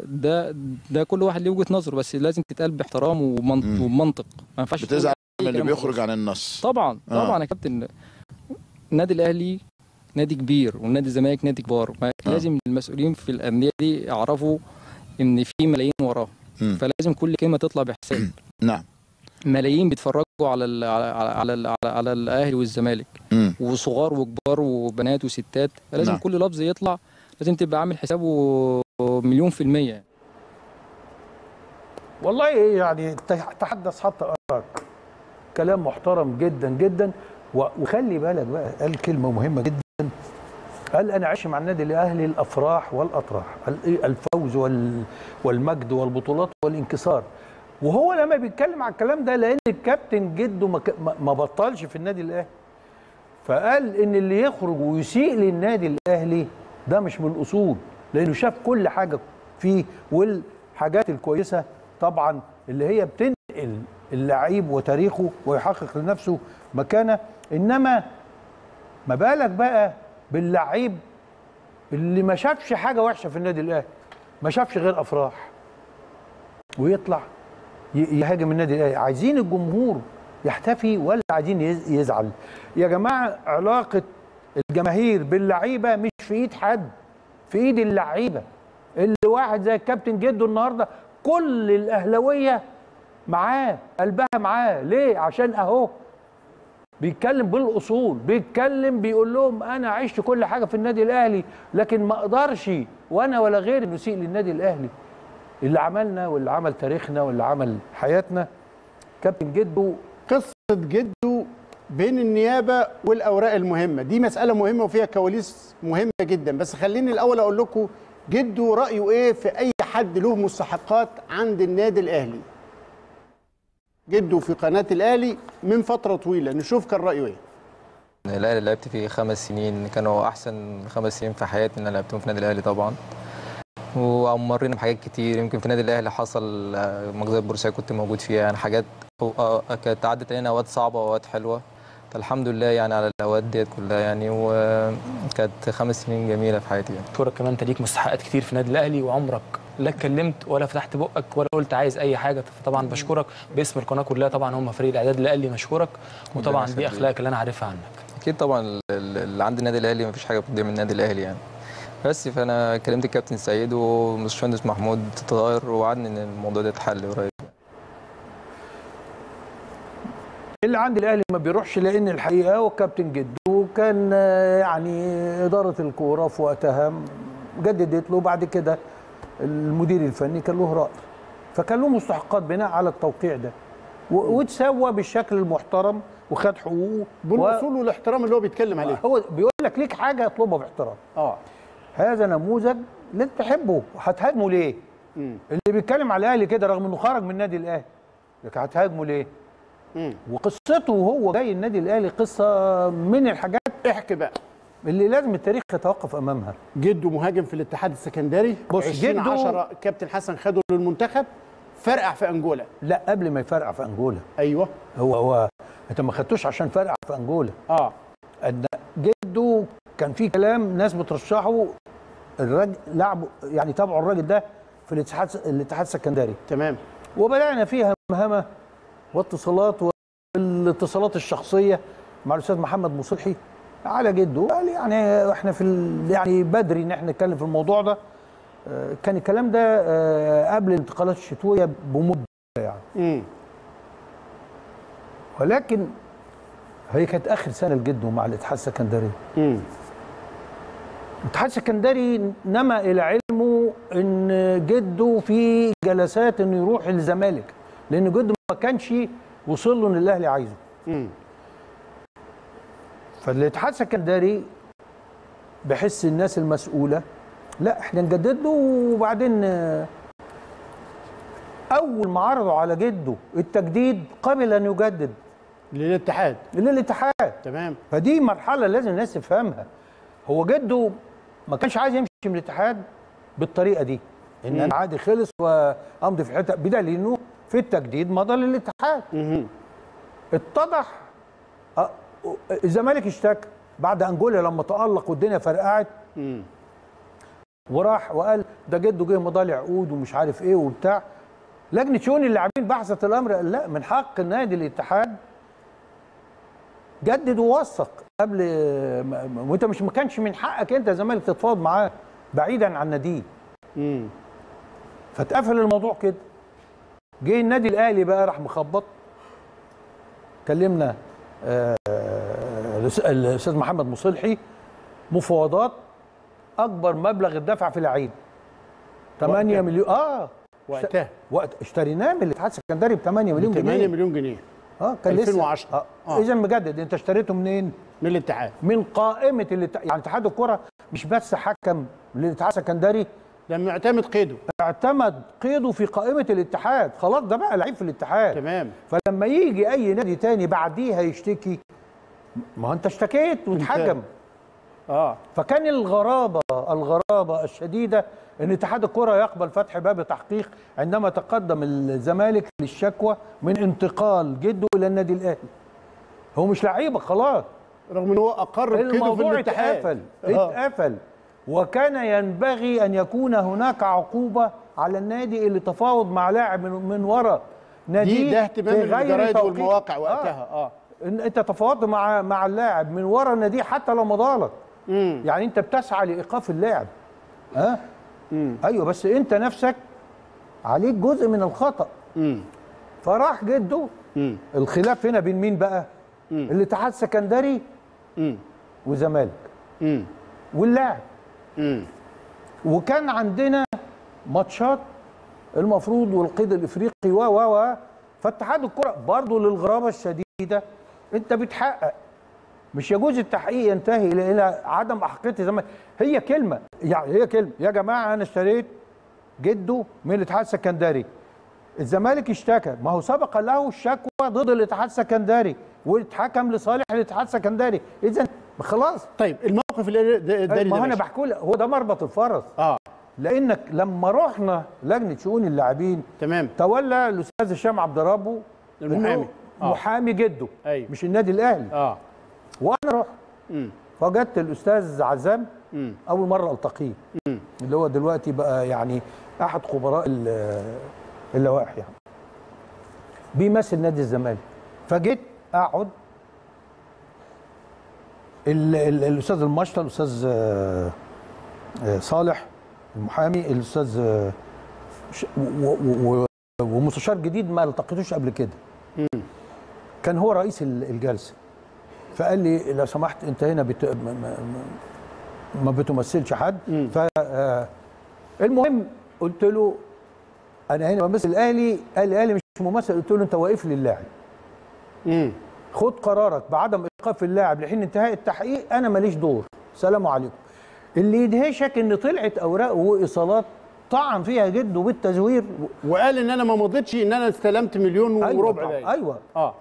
M: ده ده كل واحد ليه وجهة نظر بس لازم تتقال باحترام ومن- وبمنطق ما ينفعش
L: بتزعل من اللي بيخرج. عن النص
M: طبعا
L: آه.
M: طبعا يا كابتن النادي الأهلي نادي كبير والنادي الزمالك نادي كبار. ما- لازم المسؤولين في الأندية دي يعرفوا إن في ملايين وراه. فلازم كل كلمة تطلع بحساب
L: نعم.
M: ملايين بيتفرجوا على ال على على على, على, على الأهلي والزمالك. وصغار وكبار وبنات وستات. فلازم
L: نعم.
M: كل لفظ يطلع. لازم تبقى عامل حسابه مليون في المية. يعني.
A: والله يعني تحدث حتى أراك كلام محترم جدا جدا. وخلي بالك بقى قال كلمة مهمة جدا. قال أنا عايش مع النادي الأهلي الأفراح والأطراح ال- إيه الفوز وال- والمجد والبطولات والانكسار. وهو لما بيتكلم على الكلام ده لأن الكابتن جده ما بطلش في النادي الأهلي. فقال إن اللي يخرج ويسيء للنادي الأهلي ده مش من الأصول لأنه شاف كل حاجة فيه والحاجات الكويسة طبعا اللي هي بتنقل اللعيب وتاريخه ويحقق لنفسه مكانة إنما ما بالك بقى باللعيب اللي ما شافش حاجة وحشة في النادي الأهلي ما شافش غير أفراح ويطلع يهاجم النادي الأهلي. عايزين الجمهور يحتفي ولا عايزين يز- يزعل؟ يا جماعة علاقة الجماهير باللعيبة مش في إيد حد في إيد اللعيبة. اللي واحد زي الكابتن جدو النهارده كل الأهلاوية معاه قلبها معاه. ليه؟ عشان أهو بيتكلم بالأصول بيتكلم بيقول لهم أنا عشت كل حاجة في النادي الأهلي لكن ما أقدرش وأنا ولا غيري نسيء للنادي الأهلي. اللي عملنا واللي عمل تاريخنا واللي عمل حياتنا. كابتن جدو
B: قصة جده بين النيابة والأوراق المهمة. دي مسألة مهمة وفيها كواليس مهمة جدا. بس خليني الأول أقول لكم جده رأيه إيه في أي حد له مستحقات عند النادي الأهلي؟ جده في قناة الأهلي من فترة طويلة. نشوف كان رايه إيه
N: الأهلي لعبت فيه خمس سنين كانوا أحسن خمس سنين في حياتي إن أنا لعبتهم في النادي الأهلي طبعا. ومرينا بحاجات كتير. يمكن في النادي الأهلي حصل آه، مجزره بورسعيد كنت موجود فيها. يعني حاجات آه، كانت عدت علينا أوقات صعبة وأوقات حلوة. فالحمد لله يعني على الأوقات ديت كلها يعني. وكانت خمس سنين جميلة في حياتي يعني.
O: اشكرك كمان انت ليك مستحقات كتير في النادي الأهلي وعمرك
M: لا اتكلمت ولا فتحت بقك ولا قلت عايز أي حاجة. فطبعا بشكرك باسم القناة كلها طبعا هم فريق الإعداد اللي قال لي مشكورك. وطبعا دي. اخلاقك اللي أنا عارفها عنك.
N: أكيد طبعا ال- ال- اللي عند النادي الأهلي مفيش حاجة قدام النادي الأهلي يعني. بس فأنا كلمت الكابتن سعيد وباشمهندس محمود طاهر ووعدني إن الموضوع ده يتحل قريب.
A: اللي عند الأهلي ما بيروحش لأن الحقيقة هو كابتن جدو كان آه، يعني إدارة الكورة في وقتها جددت له بعد كده المدير الفني كان له رأي فكان له مستحقات بناء على التوقيع ده. و- وتسوى بالشكل المحترم وخد حقوقه
B: بالاصول والاحترام اللي هو بيتكلم عليه.
A: هو بيقول لك ليك حاجة اطلبها باحترام.
B: آه.
A: هذا نموذج اللي انت تحبه. هتهاجمه ليه؟ اللي بيتكلم على الأهلي كده رغم إنه خرج من النادي الأهلي. لكن هتهاجمه ليه؟ وقصته وهو جاي النادي الأهلي قصة من الحاجات.
B: احكي بقى.
A: اللي لازم التاريخ يتوقف أمامها.
B: جده مهاجم في الاتحاد السكندري
A: بص،
B: 20
A: جده-
B: 10 كابتن حسن خده للمنتخب فرقع في أنجولا.
A: لا قبل ما يفرقع في أنجولا.
B: أيوه.
A: هو هو أنت ما خدتوش عشان فرقع في
B: أنجولا.
A: آه. جده كان في كلام ناس بترشحه الراجل لعبه يعني تابعوا الراجل ده في الاتحاد الاتحاد السكندري.
B: تمام.
A: وبدأنا فيها مهمة واتصالات والاتصالات الشخصية مع الأستاذ محمد مصلحي. على جده قال يعني إحنا في ال- يعني بدري إن إحنا نتكلم في الموضوع ده. آه، كان الكلام ده آه، قبل الانتقالات الشتوية بمدة يعني.
B: امم
A: ولكن هي كانت آخر سنة لجده مع الاتحاد السكندري. الاتحاد السكندري نما إلى علمه إن جده في جلسات إنه يروح الزمالك لأن جده ما كانش وصل له ان الأهلي عايزه. فالاتحاد السكندري بحس الناس المسؤولة لا إحنا نجدد له وبعدين آه، أول ما عرضوا على جده التجديد قبل أن يجدد.
B: للاتحاد.
A: للاتحاد.
B: تمام.
A: فدي مرحلة لازم الناس تفهمها. هو جده ما كانش عايز يمشي من الاتحاد بالطريقة دي.
B: إن.
A: أنا عادي خلص وأمضي في حتة بدليل انه في التجديد مضى للاتحاد. اتضح أه، الزمالك اشتكى بعد انجولا لما تألق والدنيا فرقعت. وراح وقال ده جده جه مضى عقود ومش عارف إيه وبتاع. لجنة شؤون اللاعبين بحثت الأمر قال لا من حق نادي الاتحاد جدد ووثق قبل وانت مش ما كانش من حقك انت زمالك تتفاوض معاه بعيدا عن ناديه فاتقفل الموضوع كده. جه النادي الأهلي بقى راح مخبط. كلمنا آه، الأستاذ محمد مصلحي مفاوضات أكبر مبلغ اتدفع في لعيب 8
B: وقتها.
A: مليون آه.
B: وقتها.
A: وقت اشتريناه من الاتحاد السكندري ب 8 مليون جنيه.
B: 8 مليون جنيه.
A: آه كان لسه
B: 2010
A: آه,
B: آه.
A: اذا مجدد أنت اشتريته منين؟
B: من الاتحاد.
A: من قائمة الات... يعني اتحاد الكرة مش بس حكم للاتحاد السكندري.
B: ده معتمد قيده.
A: اعتمد قيده في قائمة الاتحاد. خلاص ده بقى لعيب في الاتحاد.
B: تمام.
A: فلما يجي أي نادي تاني بعديها يشتكي ما انت اشتكيت واتحكم
B: آه.
A: فكان الغرابة الغرابة الشديدة إن اتحاد الكره يقبل فتح باب تحقيق عندما تقدم الزمالك للشكوى من انتقال جده إلى النادي الأهلي. هو مش لعيبة خلاص.
B: رغم إن هو أقر بقيده في
A: الموضوع
B: الاتحاد.
A: اتقفل
B: آه.
A: اتقفل. وكان ينبغي أن يكون هناك عقوبة على النادي اللي تفاوض مع لاعب من, من وراء ناديه
B: دي ده اهتمام الجرايد. والمواقع وقتها. آه.
A: إن أنت تفاوضت مع مع اللاعب من ورا ناديه حتى لو مضالك يعني أنت بتسعى لإيقاف اللاعب. ها؟ أيوه بس أنت نفسك عليك جزء من الخطأ. فراح جده. الخلاف هنا بين مين بقى؟ الاتحاد السكندري وزمالك. واللاعب. وكان عندنا ماتشات المفروض والقيد الإفريقي و و و فاتحاد الكرة. برضه للغرابة الشديدة انت بتحقق. مش يجوز التحقيق ينتهي إلى عدم احقيه الزمالك هي كلمة. يعني هي كلمة. يا جماعة أنا اشتريت جدو من الاتحاد السكندري. الزمالك اشتكى. ما هو سبق له الشكوى ضد الاتحاد السكندري واتحكم لصالح الاتحاد السكندري. اذا خلاص.
B: طيب الموقف الاداري
A: ما
B: أنا.
A: بحكي لك. هو ده مربط الفرس.
B: آه.
A: لأنك لما رحنا لجنة شؤون اللاعبين
B: تمام.
A: تولى الأستاذ هشام عبد ربه
B: المحامي. آه.
A: محامي جده
B: أيوة.
A: مش النادي الأهلي
B: آه
A: وأنا رحت. فوجدت الأستاذ عزام. أول مرة
B: ألتقيه.
A: اللي هو دلوقتي بقى يعني أحد خبراء ال- اللوائح يعني بيمثل نادي الزمالك فجيت أقعد ال- ال- الأستاذ المشطه الأستاذ آه، آه، صالح المحامي الأستاذ آه، ومستشار جديد ما التقيتوش قبل كده كان هو رئيس ال- الجلسة. فقال لي لو سمحت أنت هنا بت... ما, بتمثلش حد. ف آه، المهم قلت له أنا هنا بمثل الاهلي قال لي الاهلي مش ممثل. قلت له أنت واقف لي اللاعب. خد قرارك بعدم إيقاف اللاعب لحين انتهاء التحقيق أنا ماليش دور. سلام عليكم. اللي يدهشك إن طلعت أوراق وإيصالات طعن فيها جده بالتزوير
B: وقال إن أنا ما مضيتش إن أنا استلمت مليون
A: أيوة
B: وربع باين.
A: أيوه.
B: آه.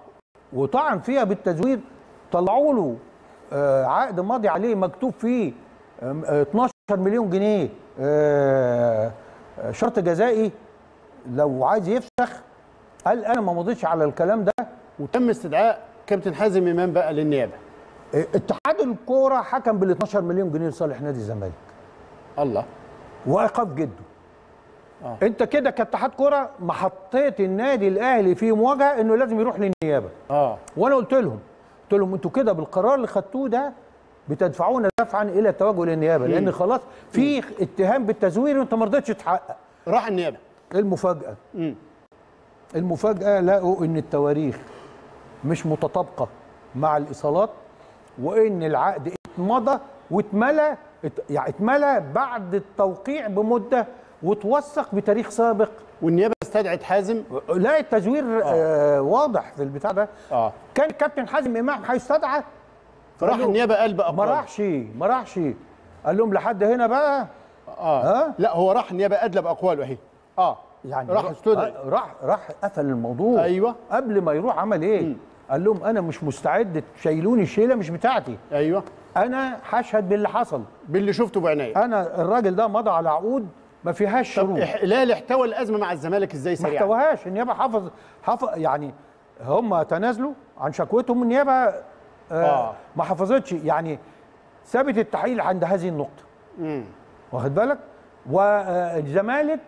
A: وطعن فيها بالتزوير طلعوا له آه، عقد ماضي عليه مكتوب فيه آم، آه، 12 مليون جنيه آه، شرط جزائي. لو عايز يفسخ قال أنا ما مضيتش على الكلام ده.
B: وتم استدعاء كابتن حازم إمام بقى
A: للنيابة. اتحاد الكورة حكم بال 12 مليون جنيه لصالح نادي الزمالك.
B: الله.
A: وايقاف جده آه. انت كده كاتحاد كوره ما حطيت النادي الأهلي في مواجهة إنه لازم يروح للنيابة.
B: آه.
A: وأنا قلت لهم قلت لهم أنتوا كده بالقرار اللي خدتوه ده بتدفعونا دفعا إلى التوجه للنيابة لأن خلاص في اتهام بالتزوير وأنت ما رضيتش تحقق.
B: راح النيابة.
A: المفاجأة.
B: مم.
A: المفاجأة لقوا إن التواريخ مش متطابقة مع الإيصالات وإن العقد اتمضى واتملى ات- يعني اتملى بعد التوقيع بمدة وتوثق بتاريخ سابق.
B: والنيابة استدعت حازم.
A: لا التزوير آه. واضح في البتاع ده.
B: آه.
A: كان الكابتن حازم إمام هيستدعى.
B: فراح النيابة قال بقى
A: ما راحش ما راحش. قال لهم لحد هنا بقى.
B: آه. لا هو راح النيابة ادلى باقواله أهي. آه.
A: يعني
B: راح استدعي
A: آه، راح راح قفل الموضوع.
B: أيوه.
A: قبل ما يروح عمل إيه؟ م. قال لهم أنا مش مستعد تشيلوني الشيله مش بتاعتي.
B: أيوه.
A: أنا هشهد باللي حصل.
B: باللي شفته بعينيا
A: أنا الراجل ده مضى على عقود. ما فيهاش
B: طب
A: شروط.
B: احلال احتوى الأزمة مع الزمالك إزاي
A: ما
B: سريعا
A: احتواهاش النيابة حافظ حافظ يعني هم تنازلوا عن شكوتهم النيابة آه,
B: آه.
A: ما حفظتش يعني سابت التحقيق عند هذه النقطة.
B: مم.
A: واخد بالك؟ والزمالك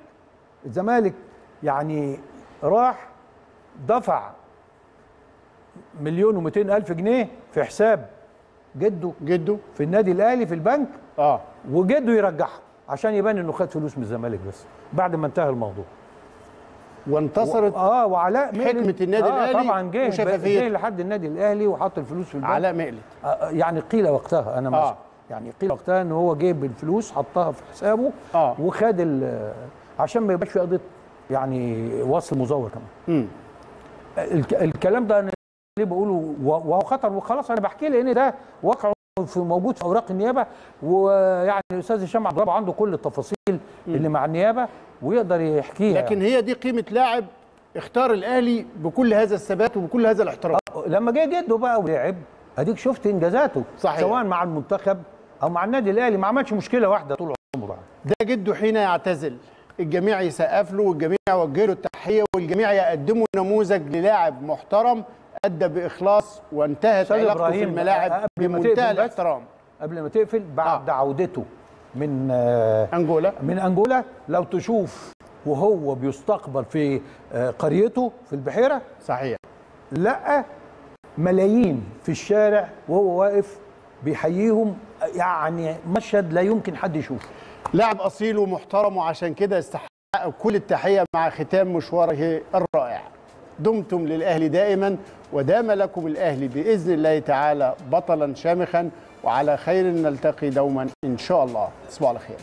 A: الزمالك يعني راح دفع مليون و200 ألف جنيه في حساب جده
B: جده.
A: في النادي الأهلي في البنك
B: آه.
A: وجده يرجعها عشان يبان إنه خد فلوس من الزمالك بس بعد ما انتهى الموضوع
B: وانتصرت
A: و... آه وعلاء مقلت
B: حكمة النادي
A: آه
B: الأهلي
A: طبعا جه. جه لحد النادي الأهلي وحط الفلوس في البنك
B: علاء مقلت
A: آه يعني قيل وقتها أنا
B: آه.
A: يعني قيل وقتها ان هو جايب الفلوس حطها في حسابه
B: آه.
A: وخد ال- عشان ما يبقاش في قضية يعني وصل مزور كمان. الك... الكلام ده أنا ليه بقوله وهو خطر وخلاص أنا بحكي لأن ده واقع في موجود في أوراق النيابة ويعني الأستاذ هشام عبد عنده كل التفاصيل اللي مع النيابة ويقدر يحكيها
B: لكن هي دي قيمة لاعب اختار الاهلي بكل هذا الثبات وبكل هذا الاحترام.
A: لما جه جده بقى ولعب اديك شفت إنجازاته
B: صحيح.
A: سواء مع المنتخب أو مع النادي الاهلي ما عملش مشكلة واحدة طول عمره
B: ده جده حين يعتزل الجميع يسقف له والجميع يوجه له التحية والجميع يقدموا نموذج للاعب محترم أدى بإخلاص وانتهت علاقته في الملاعب بمنتهى الاحترام.
A: قبل ما تقفل بعد آه. عودته من آه
B: أنجولا.
A: من أنجولا. لو تشوف وهو بيستقبل في آه قريته في البحيرة
B: صحيح.
A: لقى ملايين في الشارع وهو واقف بيحييهم. يعني مشهد لا يمكن حد يشوفه.
B: لاعب أصيل ومحترم وعشان كده يستحق كل التحية مع ختام مشواره الرائع. دمتم للأهلي دائما. ودام لكم الاهلي بإذن الله تعالى بطلا شامخا وعلى خير نلتقي دوما إن شاء الله. تصبحوا على خير.